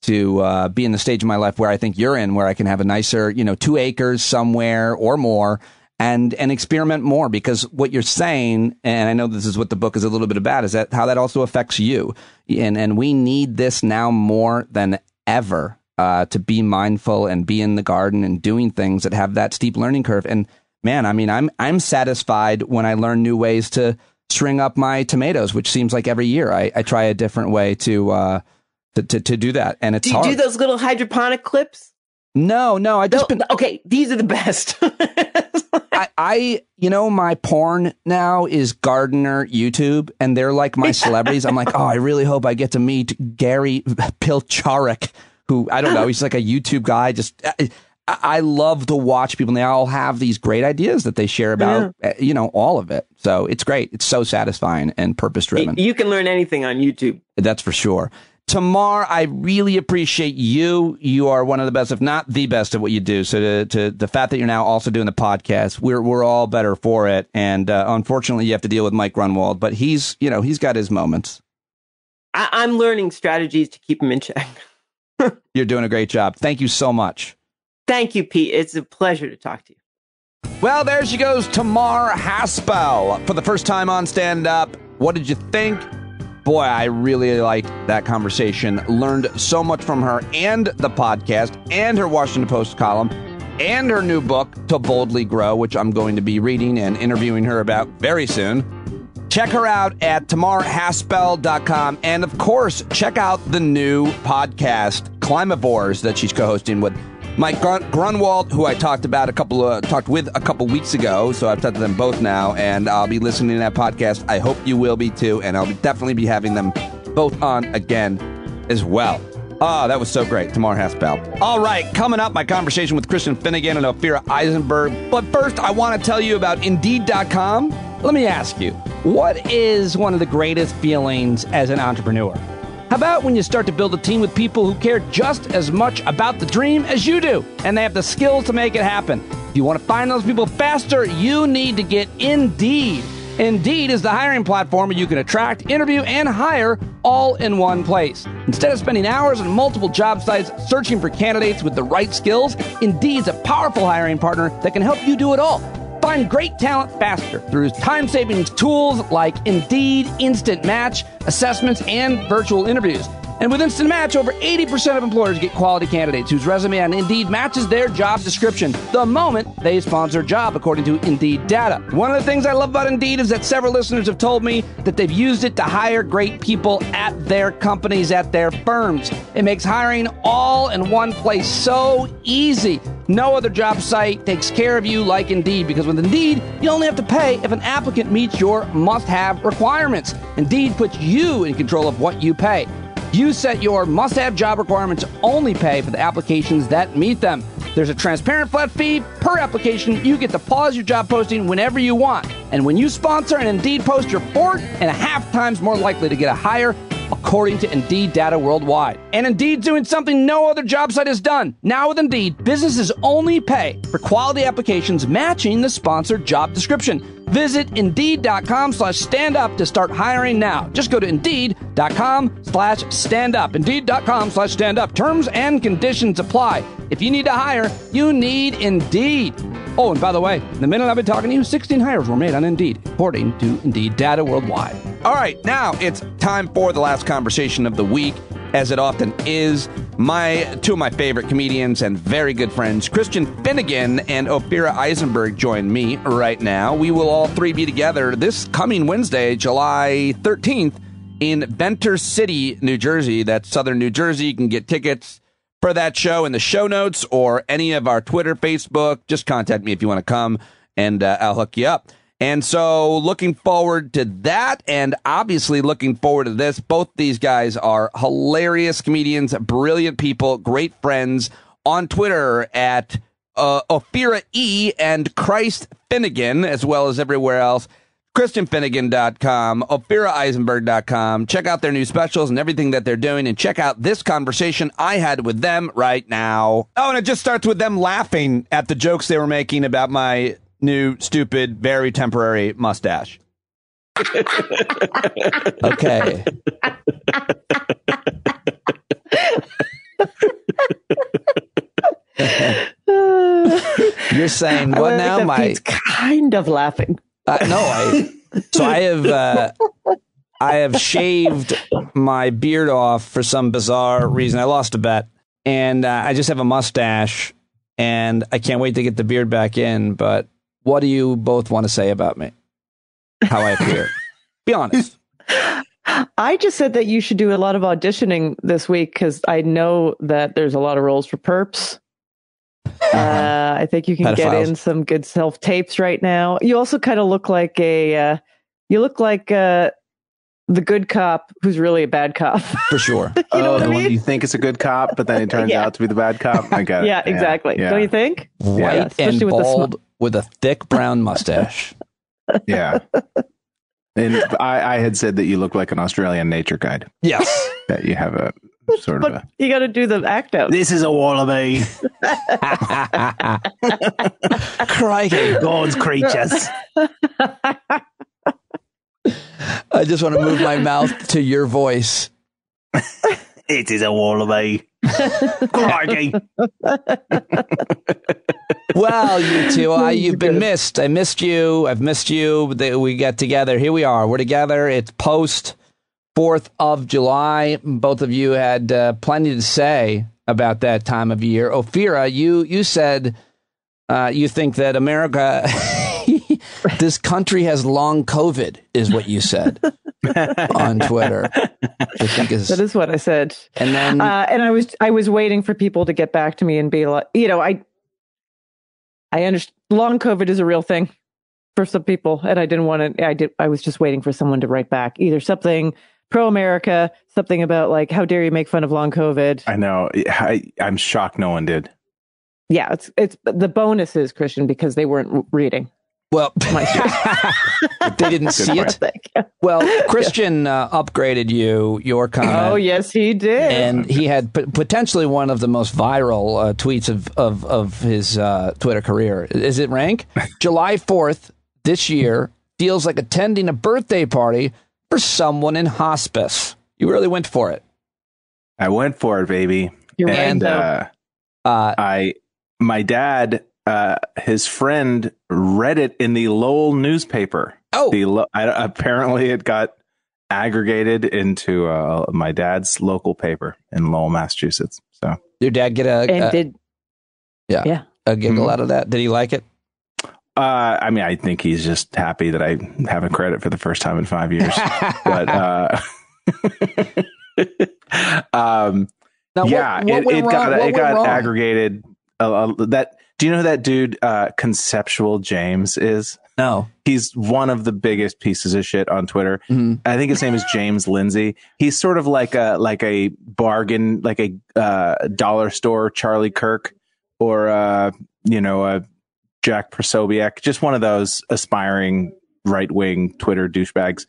Speaker 1: to uh, be in the stage of my life where I think you're in, where I can have a nicer, you know, two acres somewhere or more and and experiment more because what you're saying and I know this is what the book is a little bit about is that how that also affects you and and we need this now more than ever uh, to be mindful and be in the garden and doing things that have that steep learning curve and man, I mean, I'm I'm satisfied when I learn new ways to string up my tomatoes, which seems like every year I, I try a different way to, uh, to, to to do that, and it's
Speaker 2: do you
Speaker 1: hard.
Speaker 2: do those little hydroponic clips?
Speaker 1: No, no, I just
Speaker 2: no, been, okay. These are the best.
Speaker 1: I, I, you know, my porn now is gardener YouTube, and they're like my celebrities. I'm like, oh, I really hope I get to meet Gary Pilarchik, who I don't know. He's like a YouTube guy. Just uh, I love to watch people and they all have these great ideas that they share about, yeah. Eh, you know, all of it. So it's great. It's so satisfying and purpose driven.
Speaker 2: You can learn anything on YouTube.
Speaker 1: That's for sure. Tamar, I really appreciate you. You are one of the best, if not the best, at what you do. So to, to the fact that you're now also doing the podcast, we're we're all better for it. And uh, unfortunately, you have to deal with Mike Grunwald, but he's you know he's got his moments.
Speaker 2: I, I'm learning strategies to keep him in check.
Speaker 1: you're doing a great job. Thank you so much.
Speaker 2: Thank you, Pete. It's a pleasure to talk to you.
Speaker 1: Well, there she goes, Tamar Haspel, for the first time on Stand Up. What did you think? Boy, I really liked that conversation. Learned so much from her and the podcast and her Washington Post column and her new book, To Boldly Grow, which I'm going to be reading and interviewing her about very soon. Check her out at tamarhaspel.com. And of course, check out the new podcast, Climavores, that she's co hosting with Mike Grun- Grunwald, who I talked about a couple of talked with a couple weeks ago, so I've talked to them both now, and I'll be listening to that podcast. I hope you will be too, and I'll be definitely be having them both on again as well. Ah, oh, that was so great. Tamar Haspel. All right, coming up, my conversation with Christian Finnegan and Ophira Eisenberg. But first, I want to tell you about Indeed.com. Let me ask you, what is one of the greatest feelings as an entrepreneur? How about when you start to build a team with people who care just as much about the dream as you do, and they have the skills to make it happen? If you want to find those people faster, you need to get Indeed. Indeed is the hiring platform where you can attract, interview, and hire all in one place. Instead of spending hours on multiple job sites searching for candidates with the right skills, Indeed's a powerful hiring partner that can help you do it all Find great talent faster through time saving tools like Indeed Instant Match, assessments, and virtual interviews. And with Instant Match, over 80% of employers get quality candidates whose resume on Indeed matches their job description the moment they sponsor a job, according to Indeed data. One of the things I love about Indeed is that several listeners have told me that they've used it to hire great people at their companies, at their firms. It makes hiring all in one place so easy. No other job site takes care of you like Indeed because with Indeed, you only have to pay if an applicant meets your must have requirements. Indeed puts you in control of what you pay. You set your must have job requirements only pay for the applications that meet them. There's a transparent flat fee per application. You get to pause your job posting whenever you want. And when you sponsor and Indeed post, you're four and a half times more likely to get a hire according to Indeed data worldwide. And Indeed's doing something no other job site has done. Now with Indeed, businesses only pay for quality applications matching the sponsored job description. Visit Indeed.com slash stand up to start hiring now. Just go to Indeed.com slash stand up. Indeed.com slash stand up. Terms and conditions apply. If you need to hire, you need Indeed. Oh, and by the way, in the minute I've been talking to you, 16 hires were made on Indeed, according to Indeed data worldwide. All right, now it's time for the last conversation of the week, as it often is. My two of my favorite comedians and very good friends, Christian Finnegan and Ophira Eisenberg, join me right now. We will all three be together this coming Wednesday, July 13th, in Ventnor City, New Jersey. That's southern New Jersey. You can get tickets for that show in the show notes or any of our Twitter, Facebook. Just contact me if you want to come, and uh, I'll hook you up. And so, looking forward to that, and obviously looking forward to this. Both these guys are hilarious comedians, brilliant people, great friends. On Twitter at uh, Ophira E and Chris Finnegan, as well as everywhere else. ChristianFinnegan.com, OphiraEisenberg.com. Check out their new specials and everything that they're doing, and check out this conversation I had with them right now. Oh, and it just starts with them laughing at the jokes they were making about my new, stupid, very temporary mustache. okay. You're saying what now,
Speaker 2: like that
Speaker 1: Mike?
Speaker 2: Pete's kind of laughing.
Speaker 1: Uh, no, I. So I have uh, I have shaved my beard off for some bizarre reason. I lost a bet, and uh, I just have a mustache, and I can't wait to get the beard back in. But what do you both want to say about me? How I appear? Be honest.
Speaker 2: I just said that you should do a lot of auditioning this week because I know that there's a lot of roles for perps. Uh, I think you can get in some good self tapes right now. You also kind of look like a, uh, you look like uh, the good cop who's really a bad cop.
Speaker 1: For sure.
Speaker 2: you know
Speaker 3: oh,
Speaker 2: what
Speaker 3: the
Speaker 2: I
Speaker 3: one
Speaker 2: mean?
Speaker 3: you think is a good cop, but then it turns
Speaker 2: Yeah.
Speaker 3: out to be the bad cop. I got it.
Speaker 2: yeah, exactly.
Speaker 3: Yeah.
Speaker 2: Don't you think?
Speaker 1: White
Speaker 2: Yeah,
Speaker 1: and
Speaker 2: especially with the sm-
Speaker 1: bald with a thick brown mustache.
Speaker 3: Yeah. And I, I had said that you look like an Australian nature guide.
Speaker 1: Yes.
Speaker 3: That you have a sort of a.
Speaker 2: you got to do the act out.
Speaker 3: This is a wallaby.
Speaker 1: Crikey.
Speaker 3: God's creatures.
Speaker 1: I just want to move my mouth to your voice.
Speaker 3: It is a wallaby. Crikey.
Speaker 1: Well, you two, I, you've been missed. I missed you. I've missed you. We got together. Here we are. We're together. It's post 4th of July. Both of you had uh, plenty to say about that time of year. Ophira, you, you said uh, you think that America, this country has long COVID, is what you said on Twitter. I think is,
Speaker 2: That is what I said.
Speaker 1: and then
Speaker 2: uh, and I was I was waiting for people to get back to me and be like, you know, I I understand long COVID is a real thing for some people, and I didn't want to. I did. I was just waiting for someone to write back either something pro America, something about like how dare you make fun of long COVID.
Speaker 3: I know. I, I'm shocked no one did.
Speaker 2: Yeah, it's it's the bonus is Christian because they weren't reading.
Speaker 1: Well, they didn't see
Speaker 3: point.
Speaker 1: it. Well, Christian uh, upgraded you, your comment.
Speaker 2: oh yes, he did.
Speaker 1: And he had p- potentially one of the most viral uh, tweets of, of, of his uh, Twitter career. Is it rank? July 4th this year feels like attending a birthday party for someone in hospice. You really went for it.
Speaker 3: I went for it, baby.
Speaker 2: You're
Speaker 3: and
Speaker 2: though.
Speaker 3: uh,
Speaker 1: Uh,
Speaker 3: I, my dad uh, his friend read it in the Lowell newspaper.
Speaker 1: Oh,
Speaker 3: the Lo- I, apparently it got aggregated into uh, my dad's local paper in Lowell, Massachusetts. So
Speaker 1: your dad get a,
Speaker 4: and
Speaker 1: a
Speaker 4: did
Speaker 1: yeah
Speaker 4: yeah
Speaker 1: a giggle
Speaker 3: Mhm.
Speaker 1: out of that? Did he like it?
Speaker 3: Uh, I mean, I think he's just happy that I have a credit for the first time in five years. but uh, um,
Speaker 1: Now,
Speaker 3: yeah,
Speaker 1: what
Speaker 3: it, it got
Speaker 1: What
Speaker 3: it
Speaker 1: went
Speaker 3: got
Speaker 1: wrong?
Speaker 3: aggregated. Uh, uh, that do you know who that dude uh, Conceptual James is?
Speaker 1: No.
Speaker 3: He's one of the biggest pieces of shit on Twitter.
Speaker 1: Mhm.
Speaker 3: I think his name is James Lindsay. He's sort of like a like a bargain, like a uh, dollar store Charlie Kirk, or uh, you know a Jack Posobiec, just one of those aspiring right wing Twitter douchebags.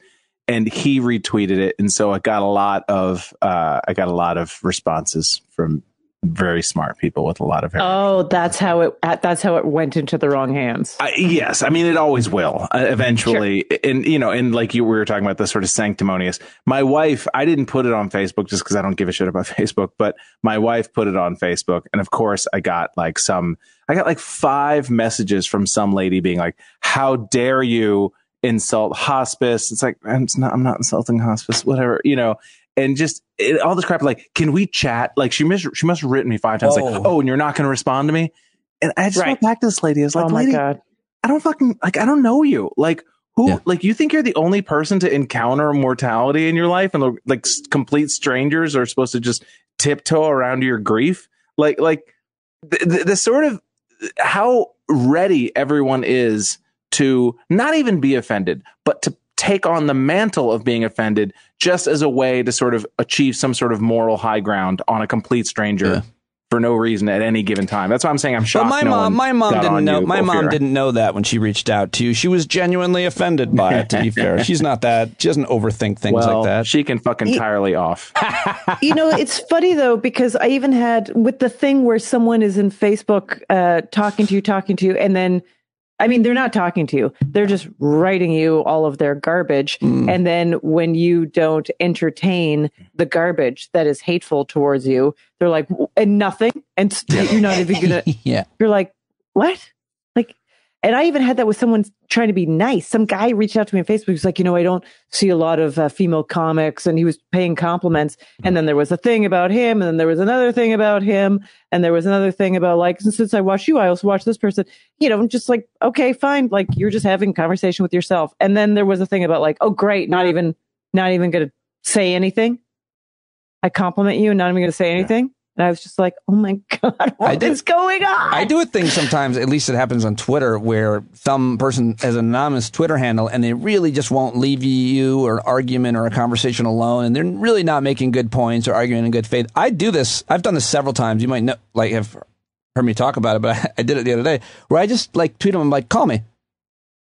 Speaker 3: And he retweeted it, and so I got a lot of uh, I got a lot of responses from very smart people with a lot of.
Speaker 4: oh that's how it that's how it went into the wrong hands
Speaker 3: I, yes, I mean it always will uh, eventually, and you know, and like you we were talking about the sort of sanctimonious. My wife, I didn't put it on Facebook just because I don't give a shit about Facebook, but my wife put it on Facebook, and of course, I got like some, I got like five messages from some lady being like, "How dare you insult hospice?" It's like I'm not, I'm not insulting hospice, whatever, you know. And just it, all this crap, like, can we chat? Like, she must, she must have written me five times, like,
Speaker 1: Oh.
Speaker 3: oh, and you're not going to respond to me. And I just
Speaker 4: Right.
Speaker 3: went back to this lady. I was like,
Speaker 4: oh my
Speaker 3: lady,
Speaker 4: god
Speaker 3: I don't fucking like I don't know you. Like who
Speaker 1: Yeah.
Speaker 3: like you think you're the only person to encounter mortality in your life and like s- complete strangers are supposed to just tiptoe around your grief? Like like the, the, the sort of how ready everyone is to not even be offended, but to take on the mantle of being offended just as a way to sort of achieve some sort of moral high ground on a complete stranger
Speaker 1: Yeah.
Speaker 3: for no reason at any given time. That's why I'm saying I'm
Speaker 1: But
Speaker 3: shocked.
Speaker 1: my
Speaker 3: no
Speaker 1: mom,
Speaker 3: one
Speaker 1: my mom didn't know.
Speaker 3: you,
Speaker 1: My mom
Speaker 3: Ophira.
Speaker 1: didn't know that when she reached out to you. She was genuinely offended by it. To be fair, she's not that. She doesn't overthink things
Speaker 3: well,
Speaker 1: like that.
Speaker 3: She can fuck entirely off.
Speaker 4: you know, it's funny though because I even had with the thing where someone is in Facebook uh, talking to you, talking to you, and then I mean they're not talking to you; they're just writing you all of their garbage,
Speaker 1: Mm.
Speaker 4: and then when you don't entertain the garbage that is hateful towards you, they're like and nothing, and you're not even gonna.
Speaker 1: yeah.
Speaker 4: You're like what? And I even had that with someone trying to be nice. Some guy reached out to me on Facebook. He's like, you know, I don't see a lot of uh, female comics, and he was paying compliments. And then there was a thing about him, and then there was another thing about him, and there was another thing about like, since I watch you, I also watch this person. You know, I'm just like, okay, fine. Like you're just having a conversation with yourself. And then there was a thing about like, oh, great, not even, not even going to say anything. I compliment you, and not even going to say anything. And I was just like, oh my god, what is going on?
Speaker 1: I do a thing sometimes, at least it happens on Twitter, where some person has an anonymous Twitter handle and they really just won't leave you or an argument or a conversation alone, and they're really not making good points or arguing in good faith. I do this. I've done this several times. You might know, like have heard me talk about it, but I, I did it the other day, where I just like tweet them. I'm like, call me,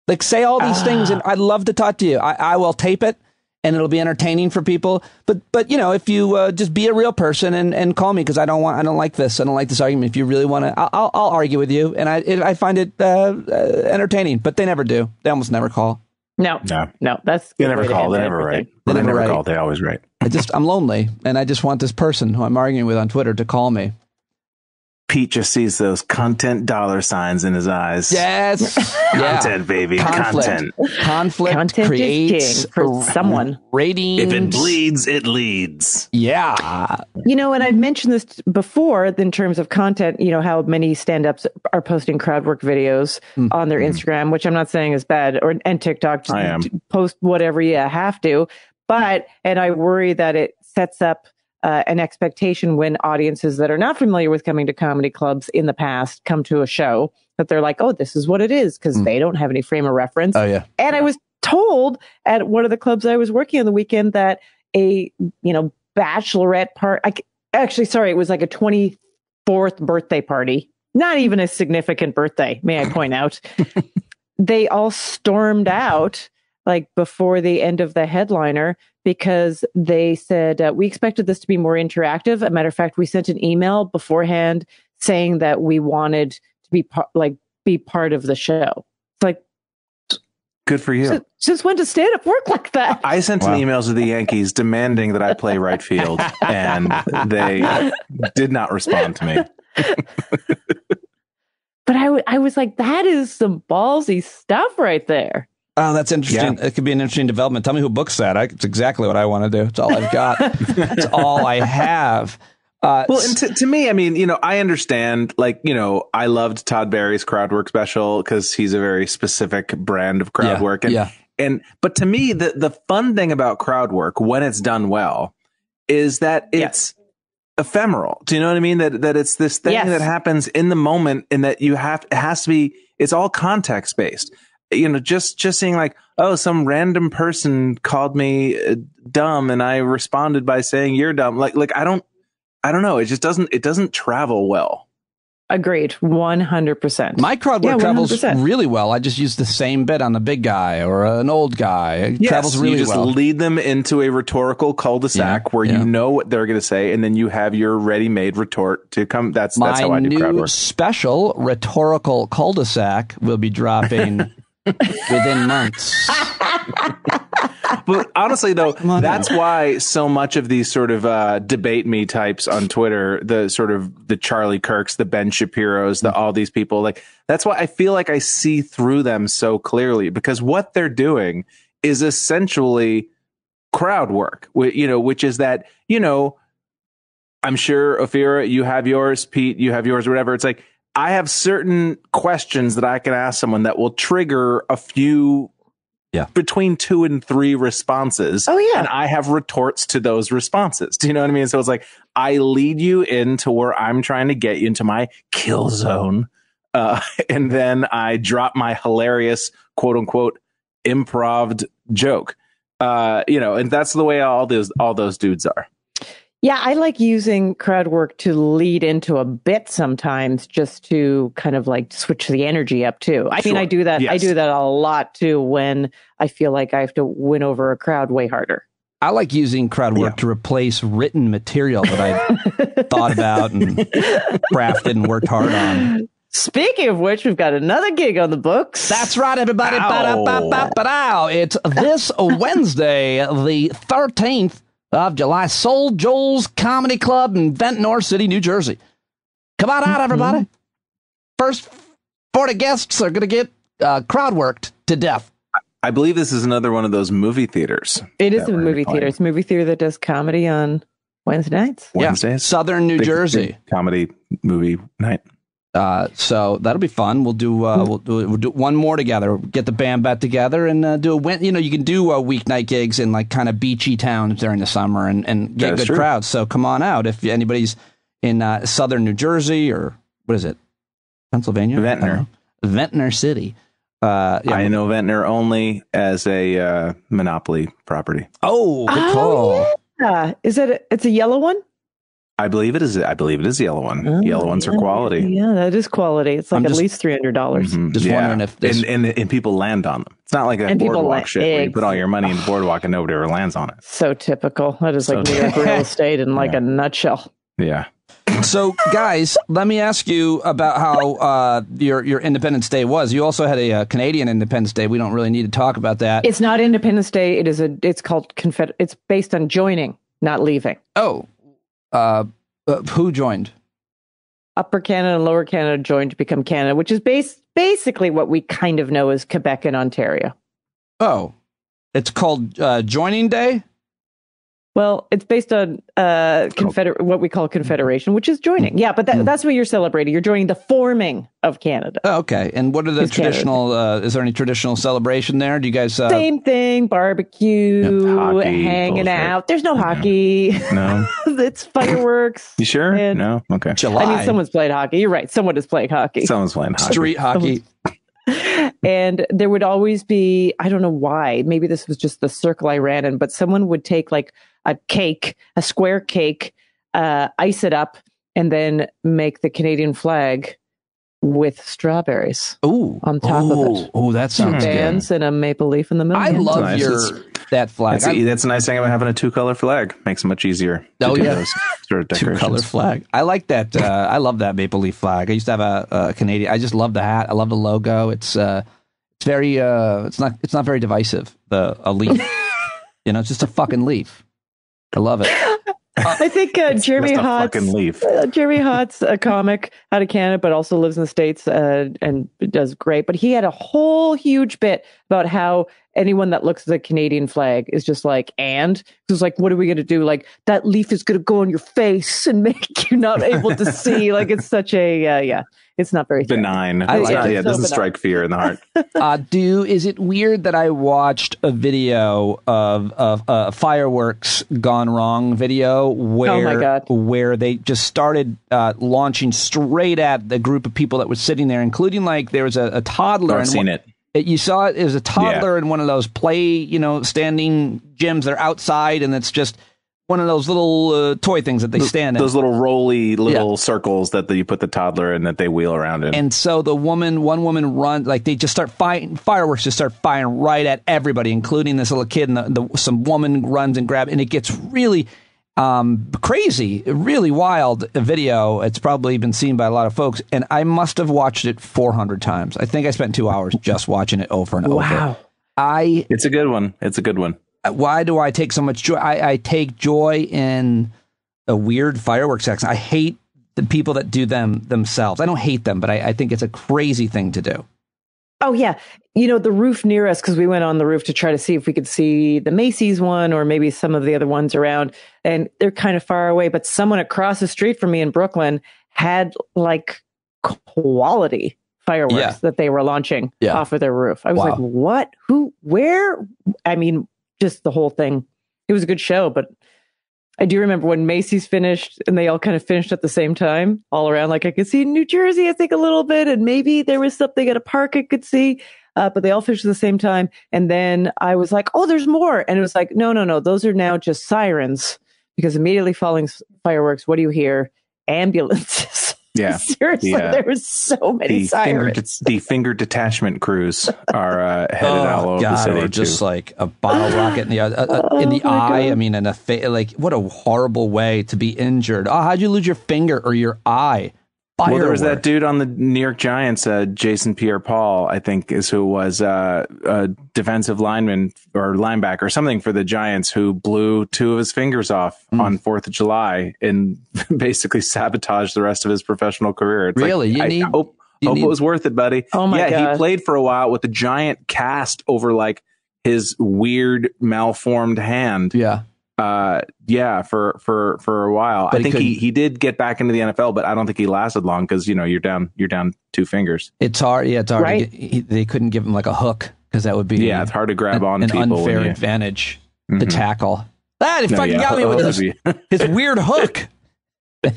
Speaker 1: like say all these things, ah. and I'd love to talk to you. I, I will tape it. And it'll be entertaining for people, but but you know if you uh, just be a real person and, and call me because I don't want I don't like this I don't like this argument. If you really want to, I'll, I'll I'll argue with you, and I it, I find it uh, uh, entertaining. But they never do. They almost never call.
Speaker 4: No,
Speaker 3: No.
Speaker 4: no, that's
Speaker 3: They never call. They
Speaker 4: end
Speaker 3: never
Speaker 4: everything.
Speaker 3: write.
Speaker 1: They
Speaker 3: They
Speaker 1: never
Speaker 3: never
Speaker 1: write.
Speaker 3: call. They always write.
Speaker 1: I just I'm lonely, and I just want this person who I'm arguing with on Twitter to call me.
Speaker 3: Pete just sees those content dollar signs in his eyes.
Speaker 1: Yes, yeah.
Speaker 3: Content, baby.
Speaker 1: Conflict.
Speaker 3: Content.
Speaker 1: Conflict
Speaker 4: Content is
Speaker 1: creates
Speaker 4: king for someone.
Speaker 1: ratings.
Speaker 3: If it bleeds, it leads.
Speaker 1: yeah,
Speaker 4: You know, and I've mentioned this before in terms of content, you know, how many stand ups are posting crowd work videos
Speaker 1: Mm.
Speaker 4: on their Instagram, which I'm not saying is bad, or and TikTok, just
Speaker 3: I am.
Speaker 4: post whatever you have to. But, and I worry that it sets up uh, an expectation when audiences that are not familiar with coming to comedy clubs in the past come to a show that they're like, oh, this is what it is, because
Speaker 1: Mm.
Speaker 4: they don't have any frame of reference.
Speaker 1: oh yeah,
Speaker 4: And I was told at one of the clubs I was working on the weekend that a, you know, bachelorette part, I, actually, sorry, it was like a 24th birthday party, not even a significant birthday, may I point out. they all stormed out like before the end of the headliner because they said uh, we expected this to be more interactive. As a matter of fact, we sent an email beforehand saying that we wanted to be par- like be part of the show. It's like
Speaker 3: Good for you.
Speaker 4: since, since when does stand up work like that?
Speaker 3: I sent
Speaker 1: Wow.
Speaker 3: an email to the Yankees demanding that I play right field, and they did not respond to me.
Speaker 4: But but I, w- I was like, that is some ballsy stuff right there.
Speaker 1: Oh, that's interesting.
Speaker 3: Yeah.
Speaker 1: It could be an interesting development. Tell me who books that. I, it's exactly what I want to do. It's all I've got. it's all I have. Uh,
Speaker 3: Well, and to, to me, I mean, you know, I understand, like, you know, I loved Todd Barry's crowd work special because he's a very specific brand of crowd
Speaker 1: Yeah,
Speaker 3: work. And,
Speaker 1: yeah.
Speaker 3: and, but to me, the, the fun thing about crowd work when it's done well is that it's ephemeral. Do you know what I mean? That, that it's this thing
Speaker 4: Yes.
Speaker 3: that happens in the moment and that you have, it has to be, it's all context based. You know, just, just seeing like, oh, some random person called me uh, dumb and I responded by saying you're dumb. Like, like, I don't, I don't know. It just doesn't, it doesn't travel well.
Speaker 4: Agreed. 100%.
Speaker 1: my crowd work
Speaker 4: Yeah,
Speaker 1: travels really well. I just use the same bit on the big guy or an old guy. It travels really
Speaker 3: you just
Speaker 1: well.
Speaker 3: lead them into a rhetorical cul-de-sac
Speaker 1: Yeah,
Speaker 3: where
Speaker 1: yeah.
Speaker 3: you know what they're going to say, and then you have your ready-made retort to come. That's that's how I do crowd
Speaker 1: new
Speaker 3: work.
Speaker 1: special rhetorical cul-de-sac will be dropping within months.
Speaker 3: But honestly, though, that's why so much of these sort of uh, debate me types on Twitter, the sort of the Charlie Kirks, the Ben Shapiro's, the all these people, like that's why I feel like I see through them so clearly because what they're doing is essentially crowd work. You know, which is that you know, I'm sure Ophira, you have yours, Pete, you have yours, whatever. It's like I have certain questions that I can ask someone that will trigger a few
Speaker 1: Yeah.
Speaker 3: between two and three responses.
Speaker 4: Oh, yeah.
Speaker 3: And I have retorts to those responses. Do you know what I mean? So it's like I lead you into where I'm trying to get you into my kill zone. Uh, and then I drop my hilarious quote unquote improv joke. Uh, you know, and that's the way all those all those dudes are.
Speaker 4: Yeah, I like using crowd work to lead into a bit sometimes just to kind of like switch the energy up too. I mean, I do that. I do that a lot too when I feel like I have to win over a crowd way harder.
Speaker 1: I like using crowd work
Speaker 3: Yeah.
Speaker 1: to replace written material that I thought about and crafted and worked hard on.
Speaker 4: Speaking of which, we've got another gig on the books.
Speaker 1: That's right, everybody.
Speaker 3: Ow.
Speaker 1: It's this Wednesday, the 13th of July, Soul Joel's Comedy Club in Ventnor City, New Jersey. Come on out, everybody. First 40 guests are going to get uh, crowd worked to death.
Speaker 3: I believe this is another one of those movie theaters.
Speaker 4: It is a movie theater. It's a movie theater that does comedy on Wednesday nights.
Speaker 1: Yeah.
Speaker 3: Wednesdays.
Speaker 1: Southern New
Speaker 3: Big-
Speaker 1: Jersey.
Speaker 3: big comedy movie night.
Speaker 1: Uh, so that'll be fun. We'll do uh, we'll do we'll do one more together. Get the band back together and uh, do a win- you know you can do uh, weeknight gigs in like kind of beachy towns during the summer and and get
Speaker 3: That is
Speaker 1: good
Speaker 3: true.
Speaker 1: crowds. So come on out if anybody's in uh, southern New Jersey or what is it, Pennsylvania,
Speaker 3: Ventnor.
Speaker 1: I don't know. Ventnor City. Uh, yeah.
Speaker 3: I know Ventnor only as a uh, monopoly property.
Speaker 1: Oh, good
Speaker 4: Oh. Yeah. Is it? A, it's a yellow one.
Speaker 3: I believe it is. I believe it is the yellow one.
Speaker 4: Oh,
Speaker 3: yellow ones are quality.
Speaker 4: Yeah, that is quality. It's like
Speaker 1: I'm
Speaker 4: at
Speaker 1: just-
Speaker 4: least three hundred dollars.
Speaker 3: Mhm.
Speaker 1: Just wondering if this-
Speaker 3: and, and and people land on them. It's not like a
Speaker 4: And
Speaker 3: boardwalk
Speaker 4: la-
Speaker 3: shit where you put all your money in the boardwalk and nobody ever lands on it.
Speaker 4: So typical. That is like
Speaker 3: So
Speaker 4: New York real estate in like
Speaker 3: Yeah.
Speaker 4: a nutshell.
Speaker 3: Yeah.
Speaker 1: So, guys, let me ask you about how uh, your your Independence Day was. You also had a, uh Canadian Independence Day. We don't really need to talk about that.
Speaker 4: It's not Independence Day. It is a. It's called Confed. It's based on joining, not leaving.
Speaker 1: oh, uh, uh, who joined?
Speaker 4: Upper Canada and Lower Canada joined to become Canada, which is base, basically what we kind of know as Quebec and Ontario.
Speaker 1: Oh, it's called uh, Joining Day.
Speaker 4: Well, it's based on uh, confeder- what we call confederation, which is joining. Yeah, but that, that's what you're celebrating. You're joining the forming of Canada.
Speaker 1: Oh, okay, and what are the traditional? Uh, is there any traditional celebration there? Do you guys? Uh,
Speaker 4: Same thing, barbecue,
Speaker 3: Yeah, hockey,
Speaker 4: hanging
Speaker 3: bullshit.
Speaker 4: out. There's no hockey.
Speaker 3: No.
Speaker 4: it's fireworks.
Speaker 3: You sure?
Speaker 4: And-
Speaker 3: no. Okay.
Speaker 1: July.
Speaker 4: I mean, someone's played hockey. You're right. Someone is playing hockey.
Speaker 3: Someone's playing hockey.
Speaker 1: street hockey.
Speaker 4: and there would always be, I don't know why, maybe this was just the circle I ran in, but someone would take like a cake, a square cake, uh, ice it up, and then make the Canadian flag with strawberries.
Speaker 1: Ooh,
Speaker 4: On top of it.
Speaker 1: Ooh, that
Speaker 4: Two
Speaker 1: sounds good.
Speaker 4: bands and a maple leaf in the middle.
Speaker 1: I love
Speaker 3: Nice.
Speaker 1: your
Speaker 3: It's-
Speaker 1: that flag.
Speaker 3: That's,
Speaker 1: I-
Speaker 3: that's a nice thing about having a two color flag. Makes it much easier. To
Speaker 1: Oh,
Speaker 3: do
Speaker 1: yeah.
Speaker 3: those sort of
Speaker 1: two color flag. I like that. Uh, I love that maple leaf flag. I used to have a, a Canadian. I just love the hat. I love the logo. It's uh, it's very uh, it's not it's not very divisive. The a leaf, you know, it's just a fucking leaf. I love it.
Speaker 4: I think uh, Jeremy Hotz, uh, Jeremy Hotz, a comic out of Canada, but also lives in the States uh, and does great. But he had a whole huge bit about how anyone that looks at the Canadian flag is just like, and it was like, what are we going to do? Like that leaf is going to go on your face and make you not able to see. Like it's such a, uh, yeah, it's not very
Speaker 3: benign.
Speaker 1: I like
Speaker 3: yeah,
Speaker 1: it.
Speaker 3: yeah, it doesn't
Speaker 4: So
Speaker 3: strike fear in the heart.
Speaker 1: uh, do is it weird that I watched a video of of uh, fireworks gone wrong video where
Speaker 4: Oh my God.
Speaker 1: where they just started uh, launching straight at the group of people that was sitting there, including like there was a, a toddler.
Speaker 3: I've seen
Speaker 1: one-
Speaker 3: it.
Speaker 1: it- You saw it. It was a toddler in one of those play, you know, standing gyms that are outside, and it's just one of those little uh, toy things that they stand in.
Speaker 3: Those little roly little circles that the, you put the toddler in that they wheel around in.
Speaker 1: And so the woman, one woman runs, like they just start firing, fireworks just start firing right at everybody, including this little kid. And the, the, some woman runs and grabs, and it gets really um, crazy, really wild video. It's probably been seen by a lot of folks. And I must have watched it 400 times. I think I spent two hours just watching it over and over.
Speaker 4: Wow.
Speaker 1: I,
Speaker 3: it's a good one. It's a good one.
Speaker 1: Why do I take so much joy? I, I take joy in a weird fireworks action. I hate the people that do them themselves. I don't hate them, but I, I think it's a crazy thing to do.
Speaker 4: Oh yeah, you know the roof near us because we went on the roof to try to see if we could see the Macy's one or maybe some of the other ones around, and they're kind of far away. But someone across the street from me in Brooklyn had like quality fireworks
Speaker 1: Yeah.
Speaker 4: that they were launching
Speaker 1: Yeah.
Speaker 4: off of their roof. I was
Speaker 1: Wow.
Speaker 4: like, "What? Who? Where?" I mean, just the whole thing. It was a good show, but I do remember when Macy's finished and they all kind of finished at the same time, all around. Like I could see New Jersey, I think a little bit, and maybe there was something at a park I could see, uh, but they all finished at the same time. And then I was like, oh, there's more. And it was like, no, no, no, those are now just sirens because immediately following fireworks, what do you hear? Ambulances.
Speaker 3: Yeah.
Speaker 4: Seriously,
Speaker 3: Yeah.
Speaker 4: there was so many
Speaker 3: The finger,
Speaker 4: sirens.
Speaker 3: the finger detachment crews are uh, headed all over the
Speaker 1: Oh,
Speaker 3: city.
Speaker 1: or just
Speaker 3: too.
Speaker 1: like a bottle rocket in the uh, uh, in the
Speaker 4: Oh,
Speaker 1: eye.
Speaker 4: God.
Speaker 1: I mean, in a fa- like what a horrible way to be injured. Oh, how'd you lose your finger or your eye?
Speaker 3: Well, there was that dude on the New York Giants, uh, Jason Pierre-Paul, I think is who was uh, a defensive lineman or linebacker or something for the Giants who blew two of his fingers off
Speaker 1: Mm.
Speaker 3: on Fourth of July and basically sabotaged the rest of his professional career. It's like,
Speaker 1: Really? You
Speaker 3: I
Speaker 1: need-
Speaker 3: hope,
Speaker 1: you
Speaker 3: hope
Speaker 1: need-
Speaker 3: it was worth it, buddy.
Speaker 4: Oh my
Speaker 3: yeah,
Speaker 4: God.
Speaker 3: he played for a while with a giant cast over like his weird malformed hand.
Speaker 1: Yeah,
Speaker 3: uh yeah for for for a while
Speaker 1: But
Speaker 3: i think he,
Speaker 1: couldn't-
Speaker 3: he did get back into the nfl but i don't think he lasted long because you know you're down you're down two fingers
Speaker 1: it's hard. Yeah, it's hard.
Speaker 4: Right.
Speaker 1: To get, he, they couldn't give him like a hook because that would be
Speaker 3: yeah it's hard to grab
Speaker 1: an,
Speaker 3: on
Speaker 1: an
Speaker 3: people
Speaker 1: unfair advantage to
Speaker 3: Mhm.
Speaker 1: tackle. Ah, he
Speaker 3: No,
Speaker 1: fucking
Speaker 3: yeah,
Speaker 1: got me with his, his weird hook.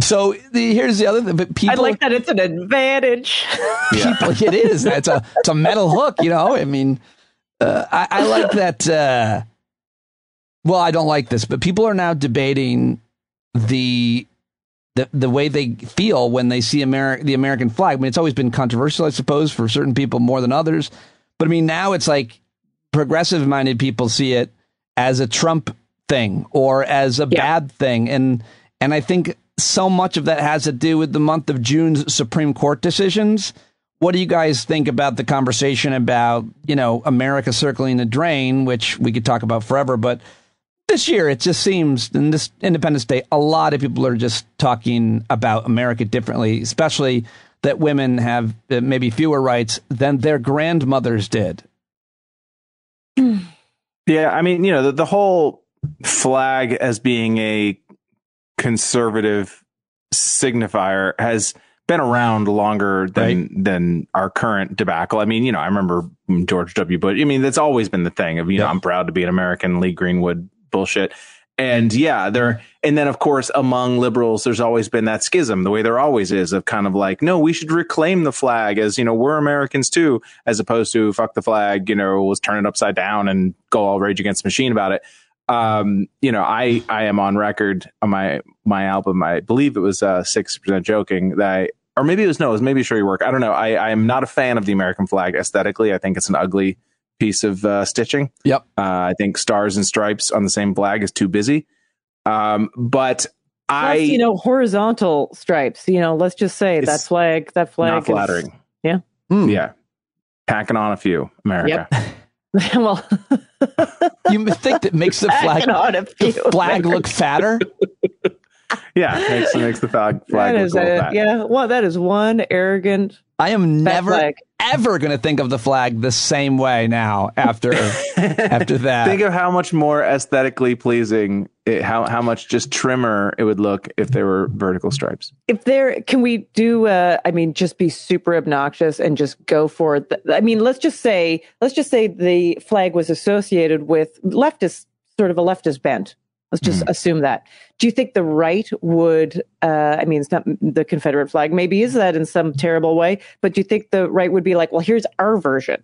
Speaker 1: so the, here's the other thing. But people,
Speaker 4: I like that it's an advantage.
Speaker 3: Yeah.
Speaker 1: people it is it's a it's a metal hook you know i mean uh, I, I like that uh well i don't like this but people are now debating the the, the way they feel when they see Ameri- the American flag. I mean, it's always been controversial, I suppose, for certain people more than others. But I mean, now it's like progressive minded people see it as a Trump thing or as a
Speaker 4: Yeah.
Speaker 1: bad thing. And and I think so much of that has to do with the month of June's Supreme Court decisions. What do you guys think about the conversation about, you know, America circling the drain, which we could talk about forever, but this year it just seems in this Independence Day, a lot of people are just talking about America differently, especially that women have uh, maybe fewer rights than their grandmothers did.
Speaker 3: yeah i mean you know the, the whole flag as being a conservative signifier has been around longer than than our current debacle. I mean, you know, I remember George W. Bush. I mean, that's always been the thing of you know, I'm proud to be an American, Lee Greenwood bullshit. And yeah, there and then of course among liberals there's always been that schism, the way there always is of kind of like, no, we should reclaim the flag as, you know, we're Americans too, as opposed to fuck the flag, you know, let's turn it upside down and go all rage against the machine about it um, you know, I I am on record on my my album. I believe it was uh percent joking that I, or maybe it was no, it was maybe show your work. I don't know. I I am not a fan of the American flag aesthetically. I think it's an ugly piece of uh, stitching.
Speaker 1: Yep.
Speaker 3: Uh, I think stars and stripes on the same flag is too busy. Um, but I
Speaker 4: Plus, you know, horizontal stripes. You know, let's just say that flag, that flag
Speaker 3: not
Speaker 4: is-
Speaker 3: flattering.
Speaker 4: yeah.
Speaker 1: Hmm.
Speaker 3: Yeah. Packing on a few, America. Yep.
Speaker 4: well,
Speaker 1: You think that makes the flag
Speaker 4: on a
Speaker 1: the flag look fatter?
Speaker 3: Yeah, makes makes the flag flag
Speaker 4: That
Speaker 3: look
Speaker 4: is
Speaker 3: a fat.
Speaker 4: yeah. Well, that is one arrogant
Speaker 1: I am
Speaker 4: fat
Speaker 1: never
Speaker 4: flag.
Speaker 1: ever going to think of the flag the same way now after after that.
Speaker 3: Think of how much more aesthetically pleasing, it, how how much just trimmer it would look if there were vertical stripes.
Speaker 4: if there can we do uh i mean just be super obnoxious and just go for it i mean let's just say let's just say the flag was associated with leftist sort of a leftist bent let's just assume that do you think the right would uh i mean it's not the confederate flag maybe is that in some terrible way but do you think the right would be like well here's our version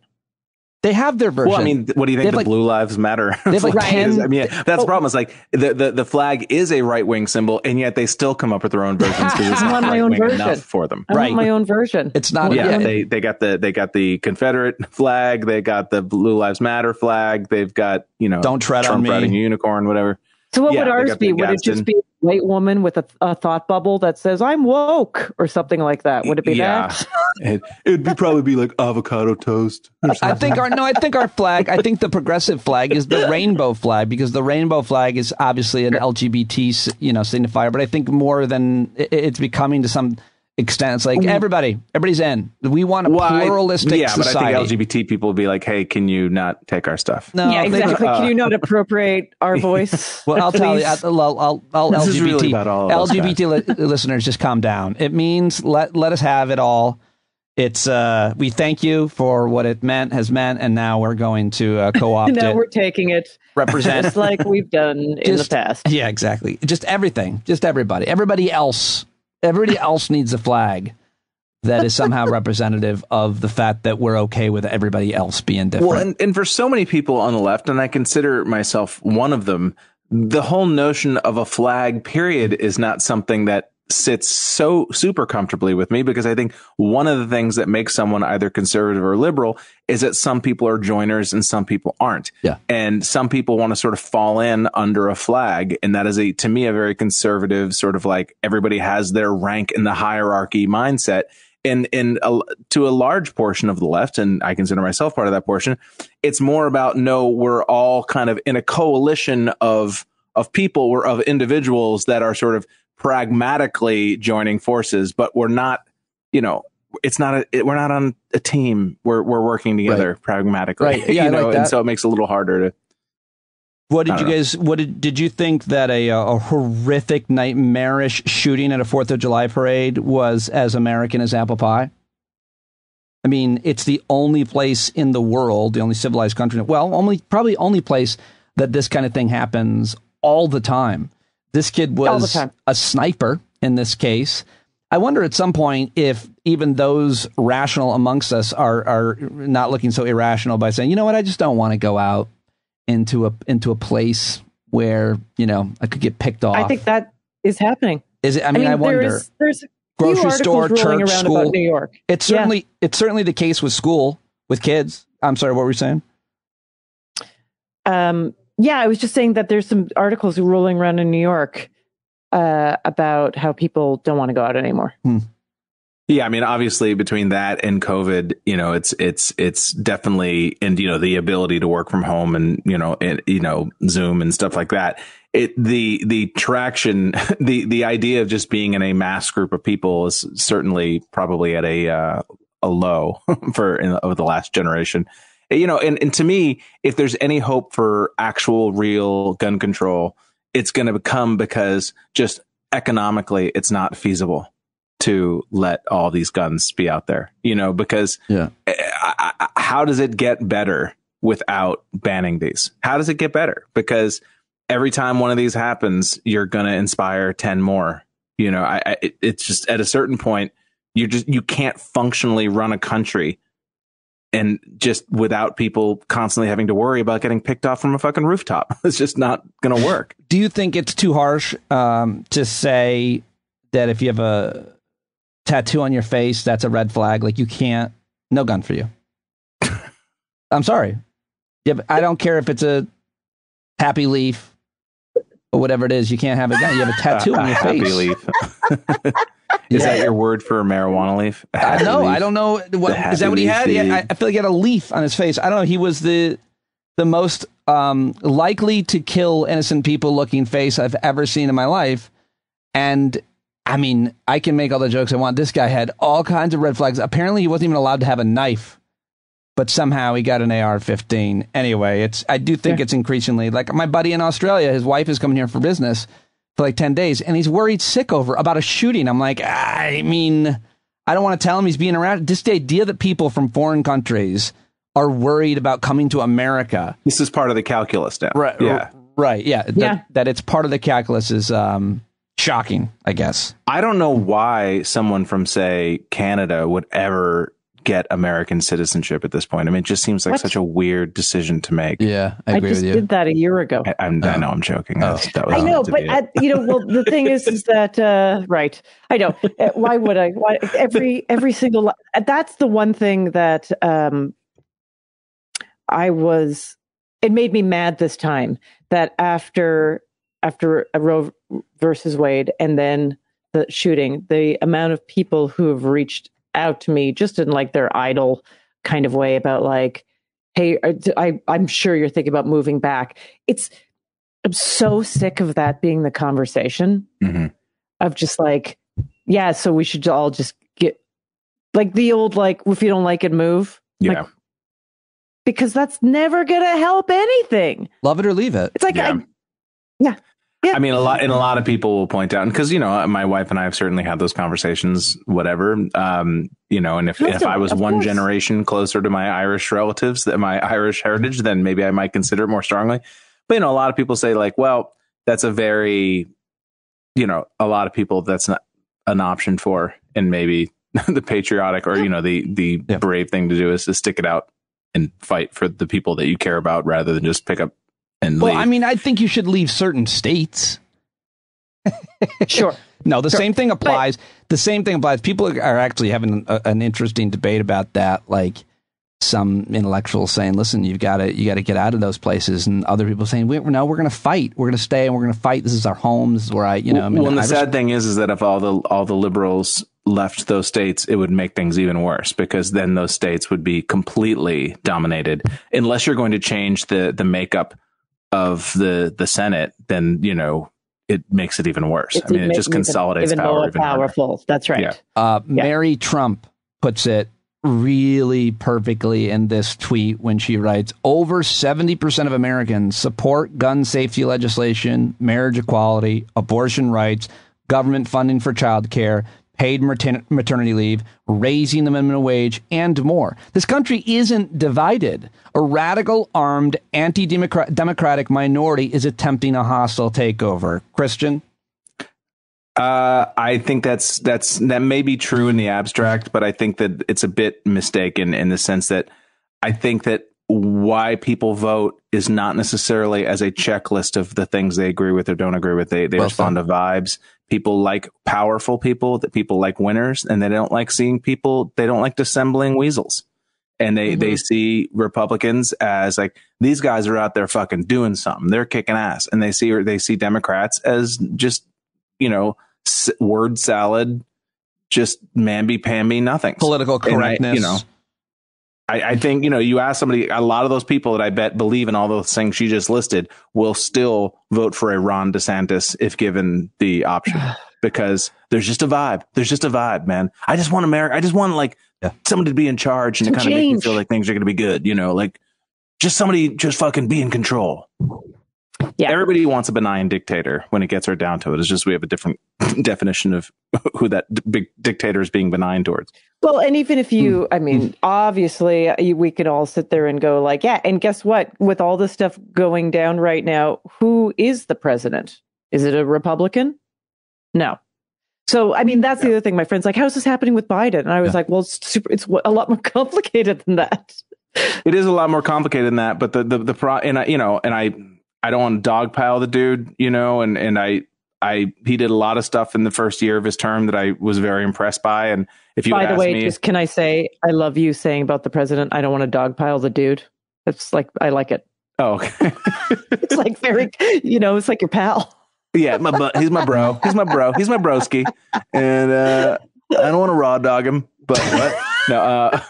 Speaker 1: they have their version.
Speaker 3: Well, I mean, what do you think
Speaker 1: have
Speaker 3: the
Speaker 1: like-
Speaker 3: Blue Lives Matter?
Speaker 1: they have like
Speaker 3: flag
Speaker 1: 10
Speaker 3: is? I mean, that's the problem. Is like the, the the flag is a right wing symbol, and yet they still come up with their own versions because it's
Speaker 4: I
Speaker 3: not
Speaker 4: my own
Speaker 3: right wing
Speaker 4: version.
Speaker 3: enough for them.
Speaker 4: i
Speaker 1: Right.
Speaker 4: want my own version
Speaker 1: It's not-
Speaker 4: I want
Speaker 3: Yeah, they they got the they got the Confederate flag, they got the Blue Lives Matter flag, they've got you know
Speaker 1: Don't tread on me.
Speaker 3: riding a unicorn, whatever.
Speaker 4: So what
Speaker 3: Yeah,
Speaker 4: would ours be? Would it just be a white woman with a, a thought bubble that says "I'm woke" or something like that? Would it be
Speaker 3: Yeah.
Speaker 4: that?
Speaker 3: It, it'd be probably be like avocado toast. or
Speaker 1: I
Speaker 3: something.
Speaker 1: think our no, I think our flag. I think the progressive flag is the rainbow flag because the rainbow flag is obviously an LGBT, you know, signifier. But I think more than i- it's becoming to some extent, it's like everybody, everybody's in. We want a
Speaker 3: Well, I-
Speaker 1: pluralistic
Speaker 3: yeah,
Speaker 1: society.
Speaker 3: but I think LGBT people would be like, "Hey, can you not take our stuff?"
Speaker 1: no,
Speaker 4: yeah,
Speaker 1: I think-
Speaker 4: exactly.
Speaker 3: uh,
Speaker 4: Can you not appropriate our voice?
Speaker 1: Well, I'll tell you. I'll, I'll, I'll, I'll
Speaker 3: This
Speaker 1: LGBT,
Speaker 3: is really about all
Speaker 1: LGBT li- listeners, just calm down. It means let let us have it all. It's uh, we thank you for what it meant has meant, and now we're going to uh, co-opt
Speaker 4: now
Speaker 1: it,
Speaker 4: we're taking it
Speaker 1: represent
Speaker 4: just like we've done in the past.
Speaker 1: Yeah, exactly. Just everything. Just everybody. Everybody else. Everybody else needs a flag that is somehow representative of the fact that we're okay with everybody else being different.
Speaker 3: Well, and, and for so many people on the left, and I consider myself one of them, the whole notion of a flag period is not something that sits so super comfortably with me because I think one of the things that makes someone either conservative or liberal is that some people are joiners and some people aren't.
Speaker 1: Yeah.
Speaker 3: And some people want to sort of fall in under a flag. And that is a, to me, a very conservative sort of like everybody has their rank in the hierarchy mindset. And in a, to a large portion of the left, and I consider myself part of that portion, it's more about no, we're all kind of in a coalition of of people or of individuals that are sort of pragmatically joining forces, but we're not, you know, it's not a, it, we're not on a team. We're we're working together pragmatically,
Speaker 1: Right. Yeah,
Speaker 3: you know,
Speaker 1: like
Speaker 3: and so it makes it a little harder to.
Speaker 1: what did you
Speaker 3: know.
Speaker 1: guys? What did did you think that a a horrific, nightmarish shooting at a Fourth of July parade was as American as apple pie? I mean, it's the only place in the world, the only civilized country. Well, only probably only place that this kind of thing happens all the time. This kid was a sniper in this case. I wonder at some point if even those rational amongst us are are not looking so irrational by saying, you know what, I just don't want to go out into a into a place where you know I could get picked off.
Speaker 4: I think that is happening.
Speaker 1: is it? I mean, I,
Speaker 4: there
Speaker 1: wonder.
Speaker 4: is- there's a
Speaker 1: Grocery store, church,
Speaker 4: around
Speaker 1: school.
Speaker 4: about New York.
Speaker 1: It's
Speaker 4: Yeah.
Speaker 1: certainly it's certainly the case with school with kids. I'm sorry, what were you saying?
Speaker 4: Um, yeah, I was just saying that there's some articles rolling around in New York uh, about how people don't want to go out anymore.
Speaker 3: Yeah, I mean, obviously, between that and COVID, you know, it's it's it's definitely, and you know, the ability to work from home and you know, and, you know, Zoom and stuff like that. It the the traction, the the idea of just being in a mass group of people is certainly probably at a uh, a low for in, over the last generation. You know, and and to me, if there's any hope for actual real gun control, it's going to come because just economically, it's not feasible to let all these guns be out there, you know, because
Speaker 1: Yeah.
Speaker 3: Eh, I, I, how does it get better without banning these? How does it get better? Because every time one of these happens, you're going to inspire 10 more, you know, I, I, it's just at a certain point, you just, you can't functionally run a country and just without people constantly having to worry about getting picked off from a fucking rooftop. It's just not going to work.
Speaker 1: Do you think it's too harsh um, to say that if you have a tattoo on your face, that's a red flag? Like you can't, no gun for you. I'm sorry. Yeah, I don't care if it's a happy leaf or whatever it is. You can't have a gun. You have a tattoo on your
Speaker 3: happy
Speaker 1: face.
Speaker 3: Is that your word for a marijuana leaf?
Speaker 1: I know.
Speaker 3: leaf?
Speaker 1: I don't know. What, is that what he had? I, I feel like he had a leaf on his face. I don't know. He was the the most um, likely to kill innocent people looking face I've ever seen in my life. And I mean, I can make all the jokes I want. This guy had all kinds of red flags. Apparently, he wasn't even allowed to have a knife, but somehow he got an AR-15. Anyway, it's I do think it's increasingly like my buddy in Australia. His wife is coming here for business for like ten days, and he's worried sick over about a shooting. I'm like, I mean, I don't want to tell him he's being around. Just the idea that people from foreign countries are worried about coming to America.
Speaker 3: This is part of the calculus now.
Speaker 1: Right. Yeah. Right. Yeah. That, yeah. that it's part of the calculus is um, shocking, I guess.
Speaker 3: I don't know why someone from, say, Canada would ever get American citizenship at this point. I mean, it just seems like what? such a weird decision to make.
Speaker 1: Yeah, I agree
Speaker 4: I just
Speaker 1: with you.
Speaker 4: did that a year ago.
Speaker 3: I, I, I oh. know I'm joking. Oh.
Speaker 4: That I know, but at, you know, well, the thing is, is that uh, right? I know. Uh, why would I? Why every every single? That's the one thing that um, I was, it made me mad this time that after, after a Roe versus Wade and then the shooting, the amount of people who have reached out to me just in like their idle kind of way about like, hey, uh, I, I'm sure you're thinking about moving back. It's, I'm so sick of that being the conversation mm-hmm. of just like, yeah, so we should all just get like the old like if you don't like it, move.
Speaker 3: Yeah.
Speaker 4: Like, because that's never going to help anything.
Speaker 1: Love it or leave it.
Speaker 4: It's like, yeah. I, yeah.
Speaker 3: Yeah. I mean, a lot, and a lot of people will point out, because, you know, my wife and I have certainly had those conversations, whatever. Um, you know, and if, if I was one course. generation closer to my Irish relatives, that my Irish heritage, then maybe I might consider it more strongly. But, you know, a lot of people say, like, well, that's a very, you know, a lot of people that's not an option for, and maybe the patriotic or, you know, the, the yeah. brave thing to do is to stick it out and fight for the people that you care about rather than just pick up and
Speaker 1: well,
Speaker 3: leave.
Speaker 1: I mean, I think you should leave certain states.
Speaker 4: sure.
Speaker 1: No, the
Speaker 4: sure.
Speaker 1: same thing applies. But, the same thing applies. People are actually having a, an interesting debate about that. Like some intellectuals saying, "Listen, you've got to you got to get out of those places," and other people saying, we, "No, we're going to fight. We're going to stay, and we're going to fight. This is our home. This is where I, you know."
Speaker 3: Well,
Speaker 1: I mean,
Speaker 3: well the sad thing is, is that if all the all the liberals left those states, it would make things even worse because then those states would be completely dominated. Unless you're going to change the the makeup of the the Senate, then you know it makes it even worse. It's I mean, it just consolidates
Speaker 4: even,
Speaker 3: even power.
Speaker 4: More even powerful. Harder. That's right.
Speaker 1: Yeah. Uh, yeah. Mary Trump puts it really perfectly in this tweet when she writes over 70% of Americans support gun safety legislation, marriage equality, abortion rights, government funding for childcare, paid maternity leave, raising the minimum wage, and more. This country isn't divided. A radical, armed, anti democratic minority is attempting a hostile takeover. Christian?
Speaker 3: Uh, I think that's that's that may be true in the abstract, but I think that it's a bit mistaken in the sense that I think that why people vote is not necessarily as a checklist of the things they agree with or don't agree with. They they well, respond to vibes. People like powerful people. That people like winners, and they don't like seeing people. They don't like dissembling weasels, and they mm-hmm. they see Republicans as like these guys are out there fucking doing something. They're kicking ass, and they see or they see Democrats as just you know word salad, just mamby pamby nothing.
Speaker 1: Political correctness,
Speaker 3: I, you know I, I, think, you know, you ask somebody, a lot of those people that I bet believe in all those things she just listed will still vote for a Ron DeSantis if given the option because there's just a vibe. There's just a vibe, man. I just want America. I just want like yeah. somebody to be in charge and to kind of make me feel like things are going to be good, you know, like just somebody just fucking be in control. Yeah. Everybody wants a benign dictator when it gets her down to it. It's just we have a different definition of who that d- big dictator is being benign towards.
Speaker 4: Well, and even if you, hmm. I mean, obviously uh, we could all sit there and go like, yeah, and guess what? With all this stuff going down right now, who is the president? Is it a Republican? No. So, I mean, that's yeah. the other thing. My friend's like, how's this happening with Biden? And I was yeah. like, well, it's super, it's a lot more complicated than that.
Speaker 3: It is a lot more complicated than that, but the, the, the pro, and I, you know, and I, I don't want to dogpile the dude, you know, and, and I, I, he did a lot of stuff in the first year of his term that I was very impressed by. And if you,
Speaker 4: by the way,
Speaker 3: me,
Speaker 4: just can I say, I love you saying about the president, I don't want to dogpile the dude. It's like, I like it.
Speaker 3: Oh, okay.
Speaker 4: it's like very, you know, it's like your pal.
Speaker 3: Yeah, my he's my bro. He's my bro. He's my broski, and uh, I don't want to raw dog him, but what? No, uh,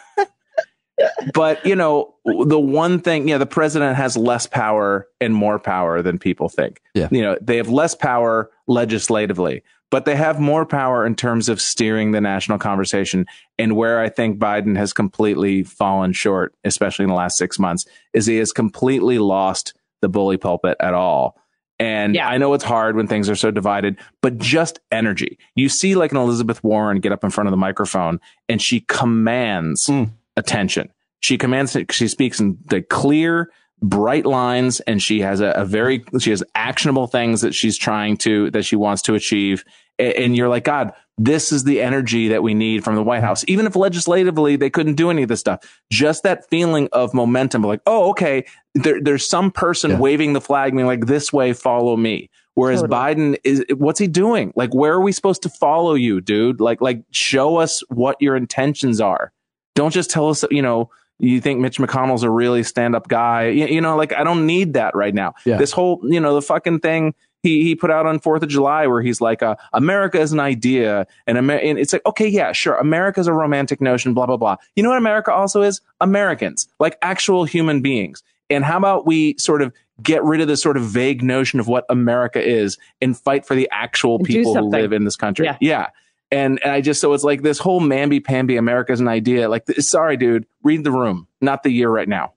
Speaker 3: but you know, the one thing, yeah, the president has less power and more power than people think.
Speaker 1: Yeah.
Speaker 3: You know, they have less power legislatively, but they have more power in terms of steering the national conversation. And where I think Biden has completely fallen short, especially in the last six months, is he has completely lost the bully pulpit at all. And
Speaker 2: Yeah.
Speaker 3: I know it's hard when things are so divided, but just energy. You see, like an Elizabeth Warren get up in front of the microphone and she commands
Speaker 1: Mm.
Speaker 3: Attention. She commands it. She speaks in the clear, bright lines, and she has a, a very she has actionable things that she's trying to that she wants to achieve. And you're like, God, this is the energy that we need from the White House. Even if legislatively they couldn't do any of this stuff, just that feeling of momentum, like, oh, okay, there, there's some person
Speaker 1: Yeah.
Speaker 3: waving the flag, being like, this way, follow me. Whereas
Speaker 2: Totally.
Speaker 3: Biden is, what's he doing? Like, where are we supposed to follow you, dude? Like, like, show us what your intentions are. Don't just tell us, you know, you think Mitch McConnell's a really stand up guy. You, you know, like, I don't need that right now.
Speaker 1: Yeah.
Speaker 3: This whole, you know, the fucking thing he, he put out on 4th of July where he's like, uh, America is an idea. And, Amer- and it's like, okay, yeah, sure. America's a romantic notion, blah, blah, blah. You know what America also is? Americans, like actual human beings. And how about we sort of get rid of this sort of vague notion of what America is and fight for the actual people who live in this country?
Speaker 2: Yeah.
Speaker 3: yeah. And, and I just, so it's like this whole mamby pamby America's an idea. Like, sorry, dude, read the room, not the year right now.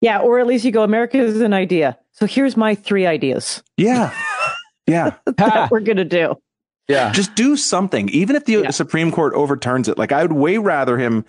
Speaker 4: Yeah, or at least you go, America is an idea. So here's my three ideas
Speaker 3: Yeah. Yeah.
Speaker 4: that we're going to do.
Speaker 1: Yeah.
Speaker 3: just do something. Even if the
Speaker 4: Yeah.
Speaker 3: Supreme Court overturns it, like I would way rather him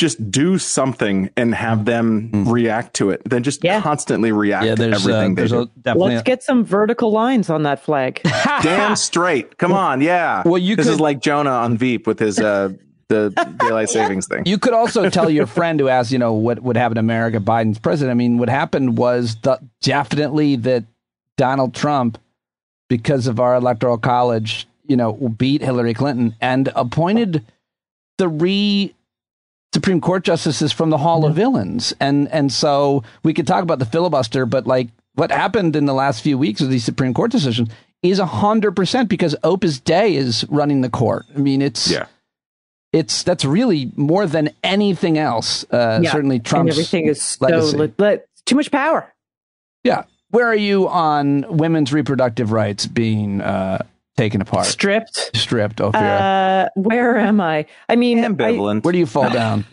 Speaker 3: just do something and have them
Speaker 1: Mm.
Speaker 3: react to it than just
Speaker 4: Yeah.
Speaker 3: constantly react
Speaker 1: Yeah,
Speaker 3: to
Speaker 1: there's, uh,
Speaker 3: everything they
Speaker 1: there's
Speaker 3: do.
Speaker 1: a, definitely.
Speaker 4: Let's get some vertical lines on that flag.
Speaker 3: Damn straight. Come on. Yeah.
Speaker 1: Well, you
Speaker 3: this
Speaker 1: could-
Speaker 3: is like Jonah on Veep with his uh the daylight savings thing.
Speaker 1: You could also tell your friend who asked, you know, what would happen to America, Biden's president. I mean, what happened was the, definitely that Donald Trump, because of our electoral college, you know, beat Hillary Clinton and appointed three Supreme Court justices from the Hall of Villains. And and so we could talk about the filibuster, but like what happened in the last few weeks with these Supreme Court decisions is a hundred percent because Opus Dei is running the court. I mean, it's
Speaker 3: Yeah.
Speaker 1: it's that's really more than anything else. Uh,
Speaker 4: Yeah,
Speaker 1: Certainly,
Speaker 4: and
Speaker 1: Trump's
Speaker 4: everything is so
Speaker 1: legacy.
Speaker 4: li- li- too much power.
Speaker 1: Yeah, where are you on women's reproductive rights being uh, taken apart,
Speaker 4: Stripped.
Speaker 1: stripped? Ophira,
Speaker 4: Uh, where am I? I mean, I,
Speaker 3: Ambivalent.
Speaker 1: where do you fall down?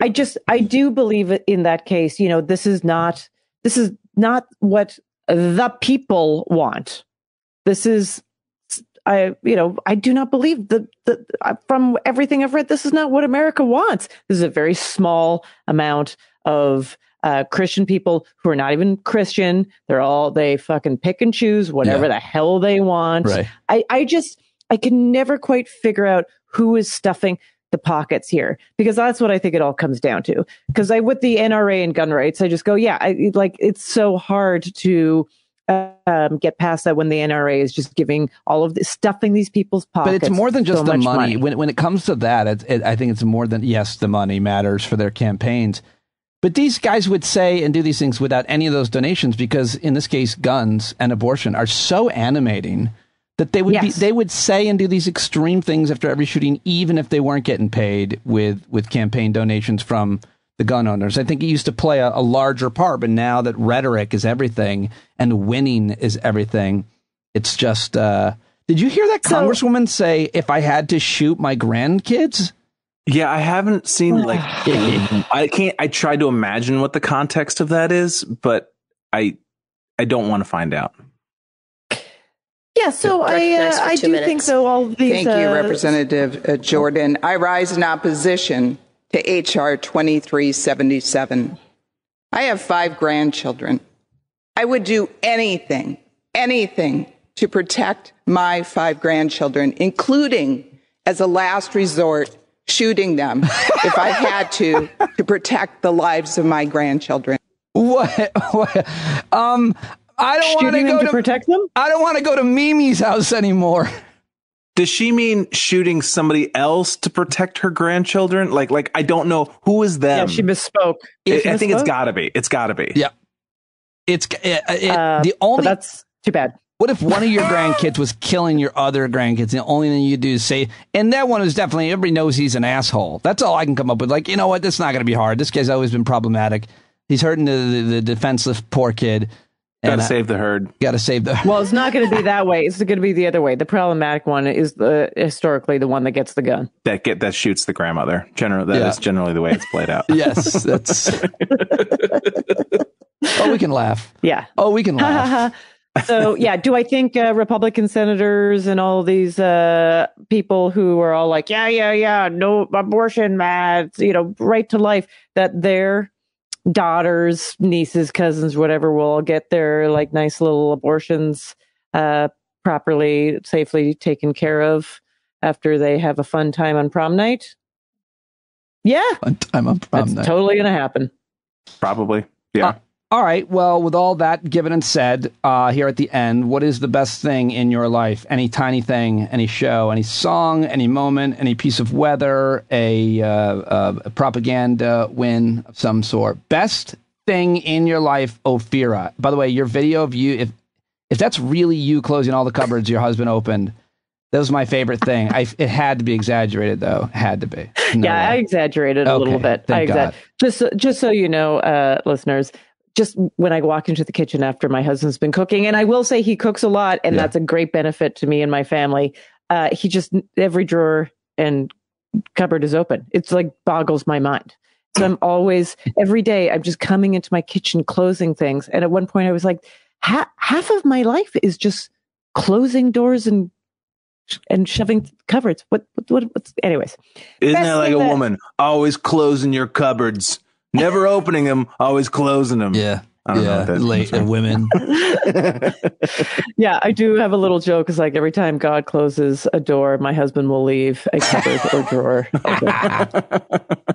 Speaker 4: I just I do believe in that case. You know, this is not this is not what the people want. This is I you know I do not believe that that uh, from everything I've read, this is not what America wants. This is a very small amount of uh, Christian people who are not even Christian. They're all they fucking pick and choose whatever
Speaker 1: Yeah.
Speaker 4: the hell they want.
Speaker 1: Right.
Speaker 4: I, I just I can never quite figure out who is stuffing the pockets here because that's what I think it all comes down to. Because I with the NRA and gun rights, I just go, yeah, I like it's so hard to um, get past that when the NRA is just giving all of this stuffing these people's pockets.
Speaker 1: But it's more than just
Speaker 4: so
Speaker 1: the
Speaker 4: much
Speaker 1: money. When when it comes to that, it, it, I think it's more than yes, the money matters for their campaigns. But these guys would say and do these things without any of those donations because, in this case, guns and abortion are so animating that they would
Speaker 4: Yes.
Speaker 1: be, they would say and do these extreme things after every shooting, even if they weren't getting paid with with campaign donations from the gun owners. I think it used to play a, a larger part, but now that rhetoric is everything and winning is everything, it's just. Uh, did you hear that
Speaker 4: So-
Speaker 1: congresswoman say, "If I had to shoot my grandkids"?
Speaker 3: Yeah, I haven't seen like I can't I tried to imagine what the context of that is, but I I don't want to find out.
Speaker 4: Yeah, so I uh, I do
Speaker 5: minutes.
Speaker 4: think so. All these
Speaker 6: Thank you,
Speaker 4: uh,
Speaker 6: Representative uh, Jordan. I rise in opposition to H.R. 2377. I have five grandchildren. I would do anything, anything to protect my five grandchildren, including, as a last resort, shooting them if I had to, to protect the lives of my grandchildren.
Speaker 1: What? what? Um, I don't want to go
Speaker 4: to
Speaker 1: to.
Speaker 4: protect them.
Speaker 1: I don't want to go to Mimi's house anymore.
Speaker 3: Does she mean shooting somebody else to protect her grandchildren? Like like I don't know who is them.
Speaker 4: Yeah, she misspoke.
Speaker 3: I,
Speaker 4: She
Speaker 3: I think it's got to be. It's got to be.
Speaker 1: Yeah. It's it, it,
Speaker 4: Uh,
Speaker 1: the only
Speaker 4: that's too bad.
Speaker 1: What if one of your grandkids was killing your other grandkids? And the only thing you do is say, and that one is definitely everybody knows he's an asshole. That's all I can come up with. Like, you know what? That's not going to be hard. This guy's always been problematic. He's hurting the, the, the defenseless poor kid.
Speaker 3: Got to save the herd.
Speaker 1: Got to save the. Herd.
Speaker 4: Well, it's not going to be that way. It's going to be the other way. The problematic one is the historically the one that gets the gun.
Speaker 3: That get that shoots the grandmother. Generally, that
Speaker 1: Yeah.
Speaker 3: is generally the way it's played out.
Speaker 1: yes, that's. oh, we can laugh.
Speaker 4: Yeah.
Speaker 1: Oh, we can laugh.
Speaker 4: So yeah, do I think uh, Republican senators and all these uh, people who are all like, yeah, yeah, yeah, no abortion, mad, you know, right to life, that their daughters, nieces, cousins, whatever, will all get their like nice little abortions uh, properly, safely taken care of after they have a fun time on prom night? Yeah,
Speaker 1: One time on prom
Speaker 4: that's
Speaker 1: night.
Speaker 4: totally going to happen.
Speaker 3: Probably. Yeah.
Speaker 1: All right. Well, with all that given and said, uh, here at the end, what is the best thing in your life? Any tiny thing, any show, any song, any moment, any piece of weather, a, uh, uh, a propaganda win of some sort. Best thing in your life, Ophira. By the way, your video of you, if if that's really you closing all the cupboards your husband opened, that was my favorite thing. I, it had to be exaggerated, though. Had to be. No
Speaker 4: yeah, I exaggerated a little bit. I
Speaker 1: God.
Speaker 4: just so- just so you know, uh, listeners. Just when I walk into the kitchen after my husband's been cooking, and I will say he cooks a lot, and
Speaker 1: Yeah.
Speaker 4: that's a great benefit to me and my family. Uh, he just every drawer and cupboard is open. It's like boggles my mind. So I'm always every day. I'm just coming into my kitchen, closing things. And at one point, I was like, ha- half of my life is just closing doors and and shoving cupboards. What what, what what's anyways?
Speaker 3: Isn't that like a
Speaker 4: that-
Speaker 3: woman always closing your cupboards, never opening them, always closing them?
Speaker 1: Yeah.
Speaker 3: I don't know
Speaker 1: yeah.
Speaker 3: what that-
Speaker 1: Late
Speaker 3: sorry.
Speaker 1: women.
Speaker 4: Yeah, I do have a little joke. It's like every time God closes a door, my husband will leave a cupboard or drawer. open.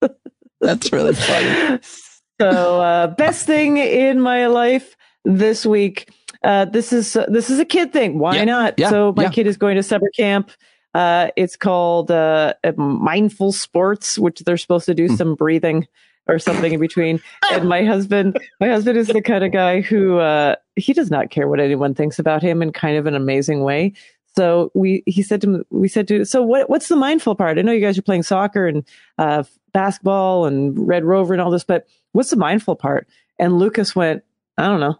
Speaker 1: That's really funny.
Speaker 4: so, uh, best thing in my life this week. Uh, this is uh, this is a kid thing. Why
Speaker 1: Yeah,
Speaker 4: not?
Speaker 1: yeah,
Speaker 4: so my
Speaker 1: yeah.
Speaker 4: kid is going to summer camp. Uh, it's called uh, uh, mindful sports, which they're supposed to do
Speaker 1: Hmm.
Speaker 4: some breathing or something in between. And my husband, my husband is the kind of guy who uh, he does not care what anyone thinks about him in kind of an amazing way. So we he said to me, we said to so what what's the mindful part? I know you guys are playing soccer and uh, basketball and Red Rover and all this, but what's the mindful part? And Lucas went, I don't know.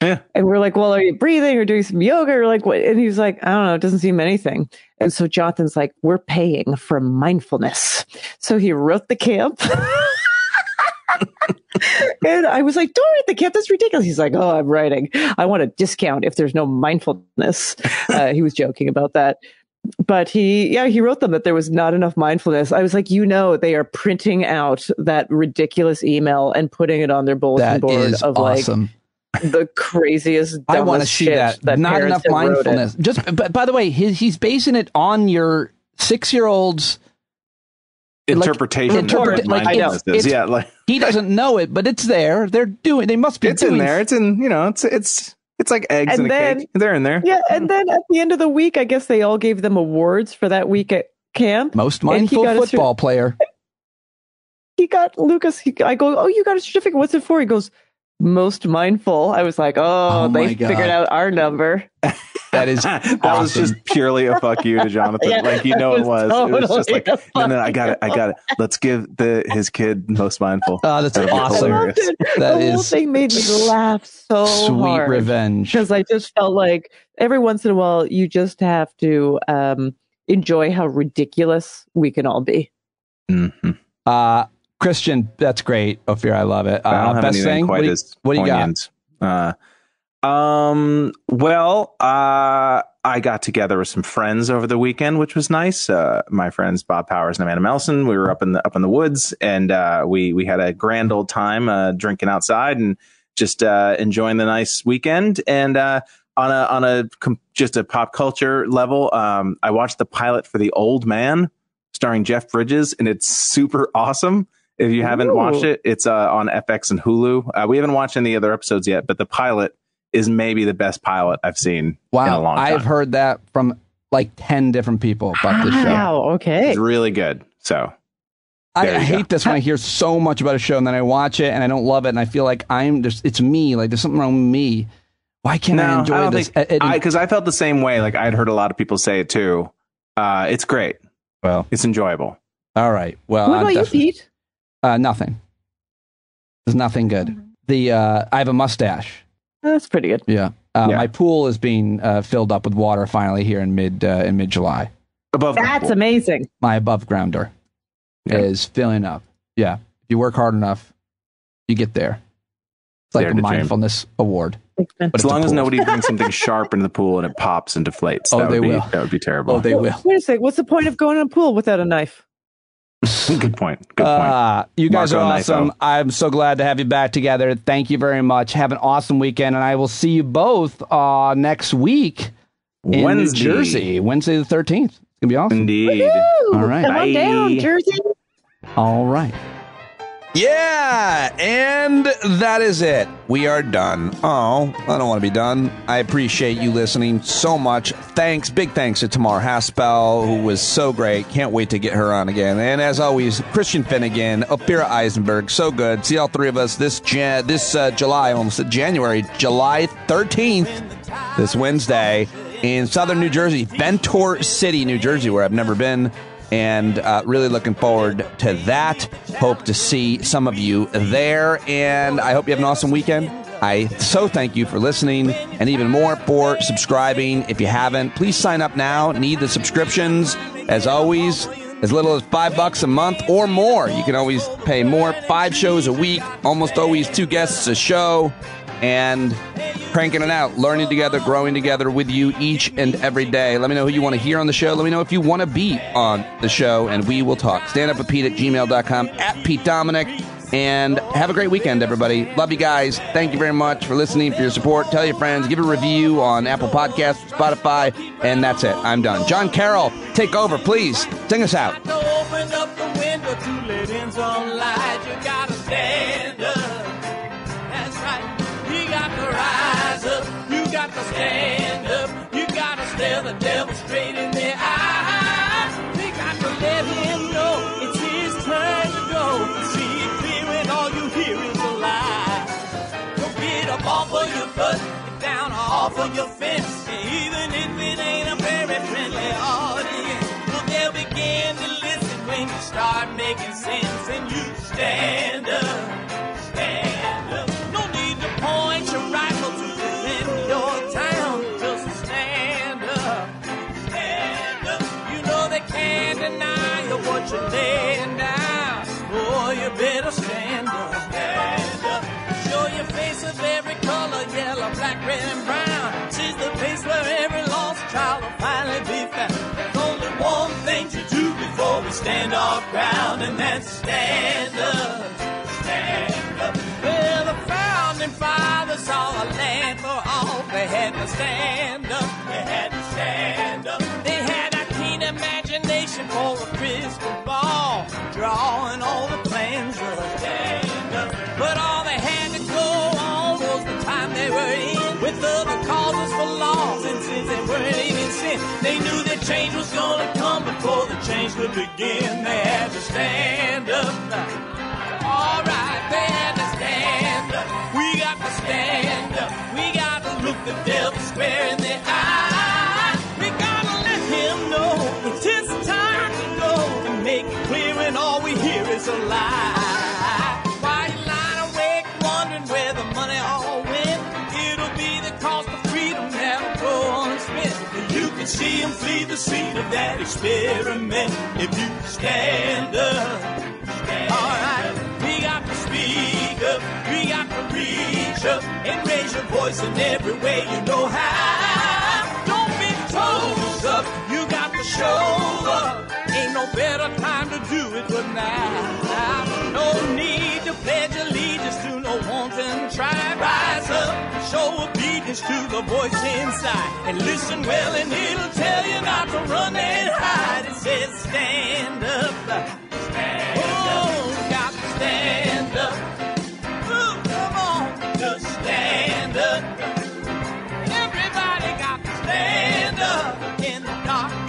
Speaker 3: Yeah.
Speaker 4: And we're like, well, are you breathing or doing some yoga or like what? And he's like, I don't know. It doesn't seem anything. And so Jonathan's like, we're paying for mindfulness. So he wrote the camp. and I was like, don't write the camp. That's ridiculous. He's like, oh, I'm writing. I want a discount if there's no mindfulness. Uh, he was joking about that. But he, yeah, he wrote them that there was not enough mindfulness. I was like, you know, they are printing out that ridiculous email and putting it on their bulletin
Speaker 1: That
Speaker 4: board of like
Speaker 1: awesome.
Speaker 4: The craziest.
Speaker 1: I want to see
Speaker 4: shit
Speaker 1: that. Not enough
Speaker 4: parents have wrote it.
Speaker 1: mindfulness. Just, but by the way, he, he's basing it on your six-year-old's.
Speaker 3: Interpretation of
Speaker 1: interpret- like,
Speaker 3: mindfulness
Speaker 1: it's- it's-
Speaker 3: Yeah, like
Speaker 1: He doesn't know it, but it's there. They're doing. They must be.
Speaker 3: it's in there. It's in you know. It's it's it's like eggs
Speaker 4: And
Speaker 3: in a
Speaker 4: then-
Speaker 3: cake. They're in there.
Speaker 4: Yeah, and then at the end of the week, I guess they all gave them awards for that week at camp.
Speaker 1: Most
Speaker 4: And he
Speaker 1: mindful
Speaker 4: got a
Speaker 1: football player.
Speaker 4: He got Lucas. He, I go, oh, you got a certificate. What's it for? He goes, most mindful. I was like, oh,
Speaker 1: Oh
Speaker 4: they
Speaker 1: God.
Speaker 4: figured out our number.
Speaker 1: That is
Speaker 3: that was just purely a fuck you to Jonathan.
Speaker 4: Yeah,
Speaker 3: like you know
Speaker 4: it
Speaker 3: it was.
Speaker 4: was
Speaker 3: it was just like
Speaker 4: a
Speaker 3: no, no, I got it. I got it. Let's give the his kid most mindful.
Speaker 1: Oh, that's
Speaker 3: That'll be
Speaker 4: I
Speaker 1: awesome.
Speaker 3: hilarious.
Speaker 4: loved.
Speaker 1: That
Speaker 4: the whole thing made me laugh so
Speaker 1: Sweet
Speaker 4: hard.
Speaker 1: revenge.
Speaker 4: because I just felt like every once in a while you just have to um, enjoy how ridiculous we can all be.
Speaker 3: Mhm.
Speaker 1: Uh, Christian, that's great. Ophir, I love it. Uh,
Speaker 3: I don't have
Speaker 1: best thing.
Speaker 3: quite
Speaker 1: What do you,
Speaker 3: as
Speaker 1: what do you got?
Speaker 3: Uh, um. Well, uh, I got together with some friends over the weekend, which was nice. Uh, my friends Bob Powers and Amanda Melson. We were up in the up in the woods, and uh, we we had a grand old time uh, drinking outside and just uh, enjoying the nice weekend. And uh, on a on a com- just a pop culture level, um, I watched the pilot for The Old Man, starring Jeff Bridges, and it's super awesome. If you haven't
Speaker 4: Ooh.
Speaker 3: watched it, it's uh, on FX and Hulu. Uh, we haven't watched any other episodes yet, but the pilot is maybe the best pilot I've seen in a
Speaker 1: Wow,
Speaker 3: long time.
Speaker 1: I've heard that from like ten different people about this show.
Speaker 4: Wow. Okay.
Speaker 3: It's really good. So
Speaker 1: I, I hate this when I hear so much about a show and then I watch it and I don't love it and I feel like I'm just it's me like there's something wrong with me. Why can't I enjoy
Speaker 3: don't
Speaker 1: this?
Speaker 3: think-
Speaker 1: It- it-
Speaker 3: I because I felt the same way. Like I'd heard a lot of people say it too. Uh, it's great.
Speaker 1: well,
Speaker 3: It's enjoyable.
Speaker 1: all right. Well,
Speaker 4: what
Speaker 1: I'm
Speaker 4: about you, Pete?
Speaker 1: Uh, nothing. There's nothing good. The uh, I have a mustache.
Speaker 4: That's pretty good.
Speaker 1: Yeah. Uh,
Speaker 3: Yeah.
Speaker 1: My pool is being uh, filled up with water finally here in mid uh, in mid July.
Speaker 3: Above
Speaker 4: That's amazing.
Speaker 1: My above grounder
Speaker 3: Yeah.
Speaker 1: is filling up. Yeah. If you work hard enough, you get there. It's like
Speaker 3: Dare
Speaker 1: a
Speaker 3: to dream.
Speaker 1: mindfulness award. But
Speaker 3: as
Speaker 1: it's a
Speaker 3: long as
Speaker 1: pool.
Speaker 3: nobody brings something sharp into the pool and it pops and deflates.
Speaker 1: Oh,
Speaker 3: that
Speaker 1: they
Speaker 3: would be
Speaker 1: will.
Speaker 3: that would be terrible.
Speaker 1: Oh, they will.
Speaker 4: Wait a sec. What's the point of going in a pool without a knife?
Speaker 3: Good point. Good point.
Speaker 1: Uh, you guys
Speaker 3: Marco
Speaker 1: are
Speaker 3: Knifo.
Speaker 1: awesome. I'm so glad to have you back together. Thank you very much. Have an awesome weekend, and I will see you both uh, next week in
Speaker 3: Wednesday.
Speaker 1: New Jersey, Wednesday the 13th. It's gonna be awesome.
Speaker 3: Indeed.
Speaker 1: All right.
Speaker 4: Come on down, Jersey.
Speaker 1: All right. Yeah, and that is it. We are done. Oh, I don't want to be done. I appreciate you listening so much. Thanks, big thanks to Tamar Haspel, who was so great. Can't wait to get her on again. And as always, Christian Finnegan, Ophira Eisenberg, so good. See all three of us this Jan- this uh, July, almost January, July 13th, this Wednesday in southern New Jersey, Ventnor City, New Jersey, where I've never been and uh, really looking forward to that. Hope to see some of you there, and I hope you have an awesome weekend. I so thank you for listening, and even more for subscribing. If you haven't, please sign up now. Need the subscriptions, as always. As little as five bucks a month or more. You can always pay more. Five shows a week, almost always two guests a show and cranking it out, learning together, growing together with you each and every day. Let me know who you want to hear on the show. Let me know if you want to be on the show, and we will talk. Stand up at Pete at gmail.com, at Pete Dominick, and have a great weekend, everybody. Love you guys. Thank you very much for listening, for your support. Tell your friends, give a review on Apple Podcasts, Spotify, and that's it. I'm done. John Carroll, take over, please. Sing us out.
Speaker 5: Rise up. You got to stand up. You gotta stare the devil straight in the eye. We got to let him know it's his turn to go. See it clear when all you hear is a lie. Don't get up off of your butt, get down off of your fence. And Even if it ain't a very friendly audience, well, they'll begin to listen when you start making sense and you stand up, our ground, and then stand up, stand up. Well, the founding fathers saw a land for all. They had to stand with other causes for laws. And since they weren't even sin, they knew that change was gonna come before the change could begin. They had to stand up. All right, they had to stand up. We got to stand up. We got to look the devil square in the eye. We gotta let him know it's his time to go and make it clear when all we hear is a lie. See him flee the scene of that experiment if you stand up. Alright, we got to speak up, we got to reach up and raise your voice in every way you know how. Don't be toes up, you got to show up. Ain't no better time to do it but now. No need to pledge allegiance to no wanton tribe. Rise up show package to the voice inside. And listen well, and it'll tell you not to run and hide. It says, stand up. Stand oh, up. got to stand up. Ooh, come on, just stand up. Everybody got to stand up in the dark.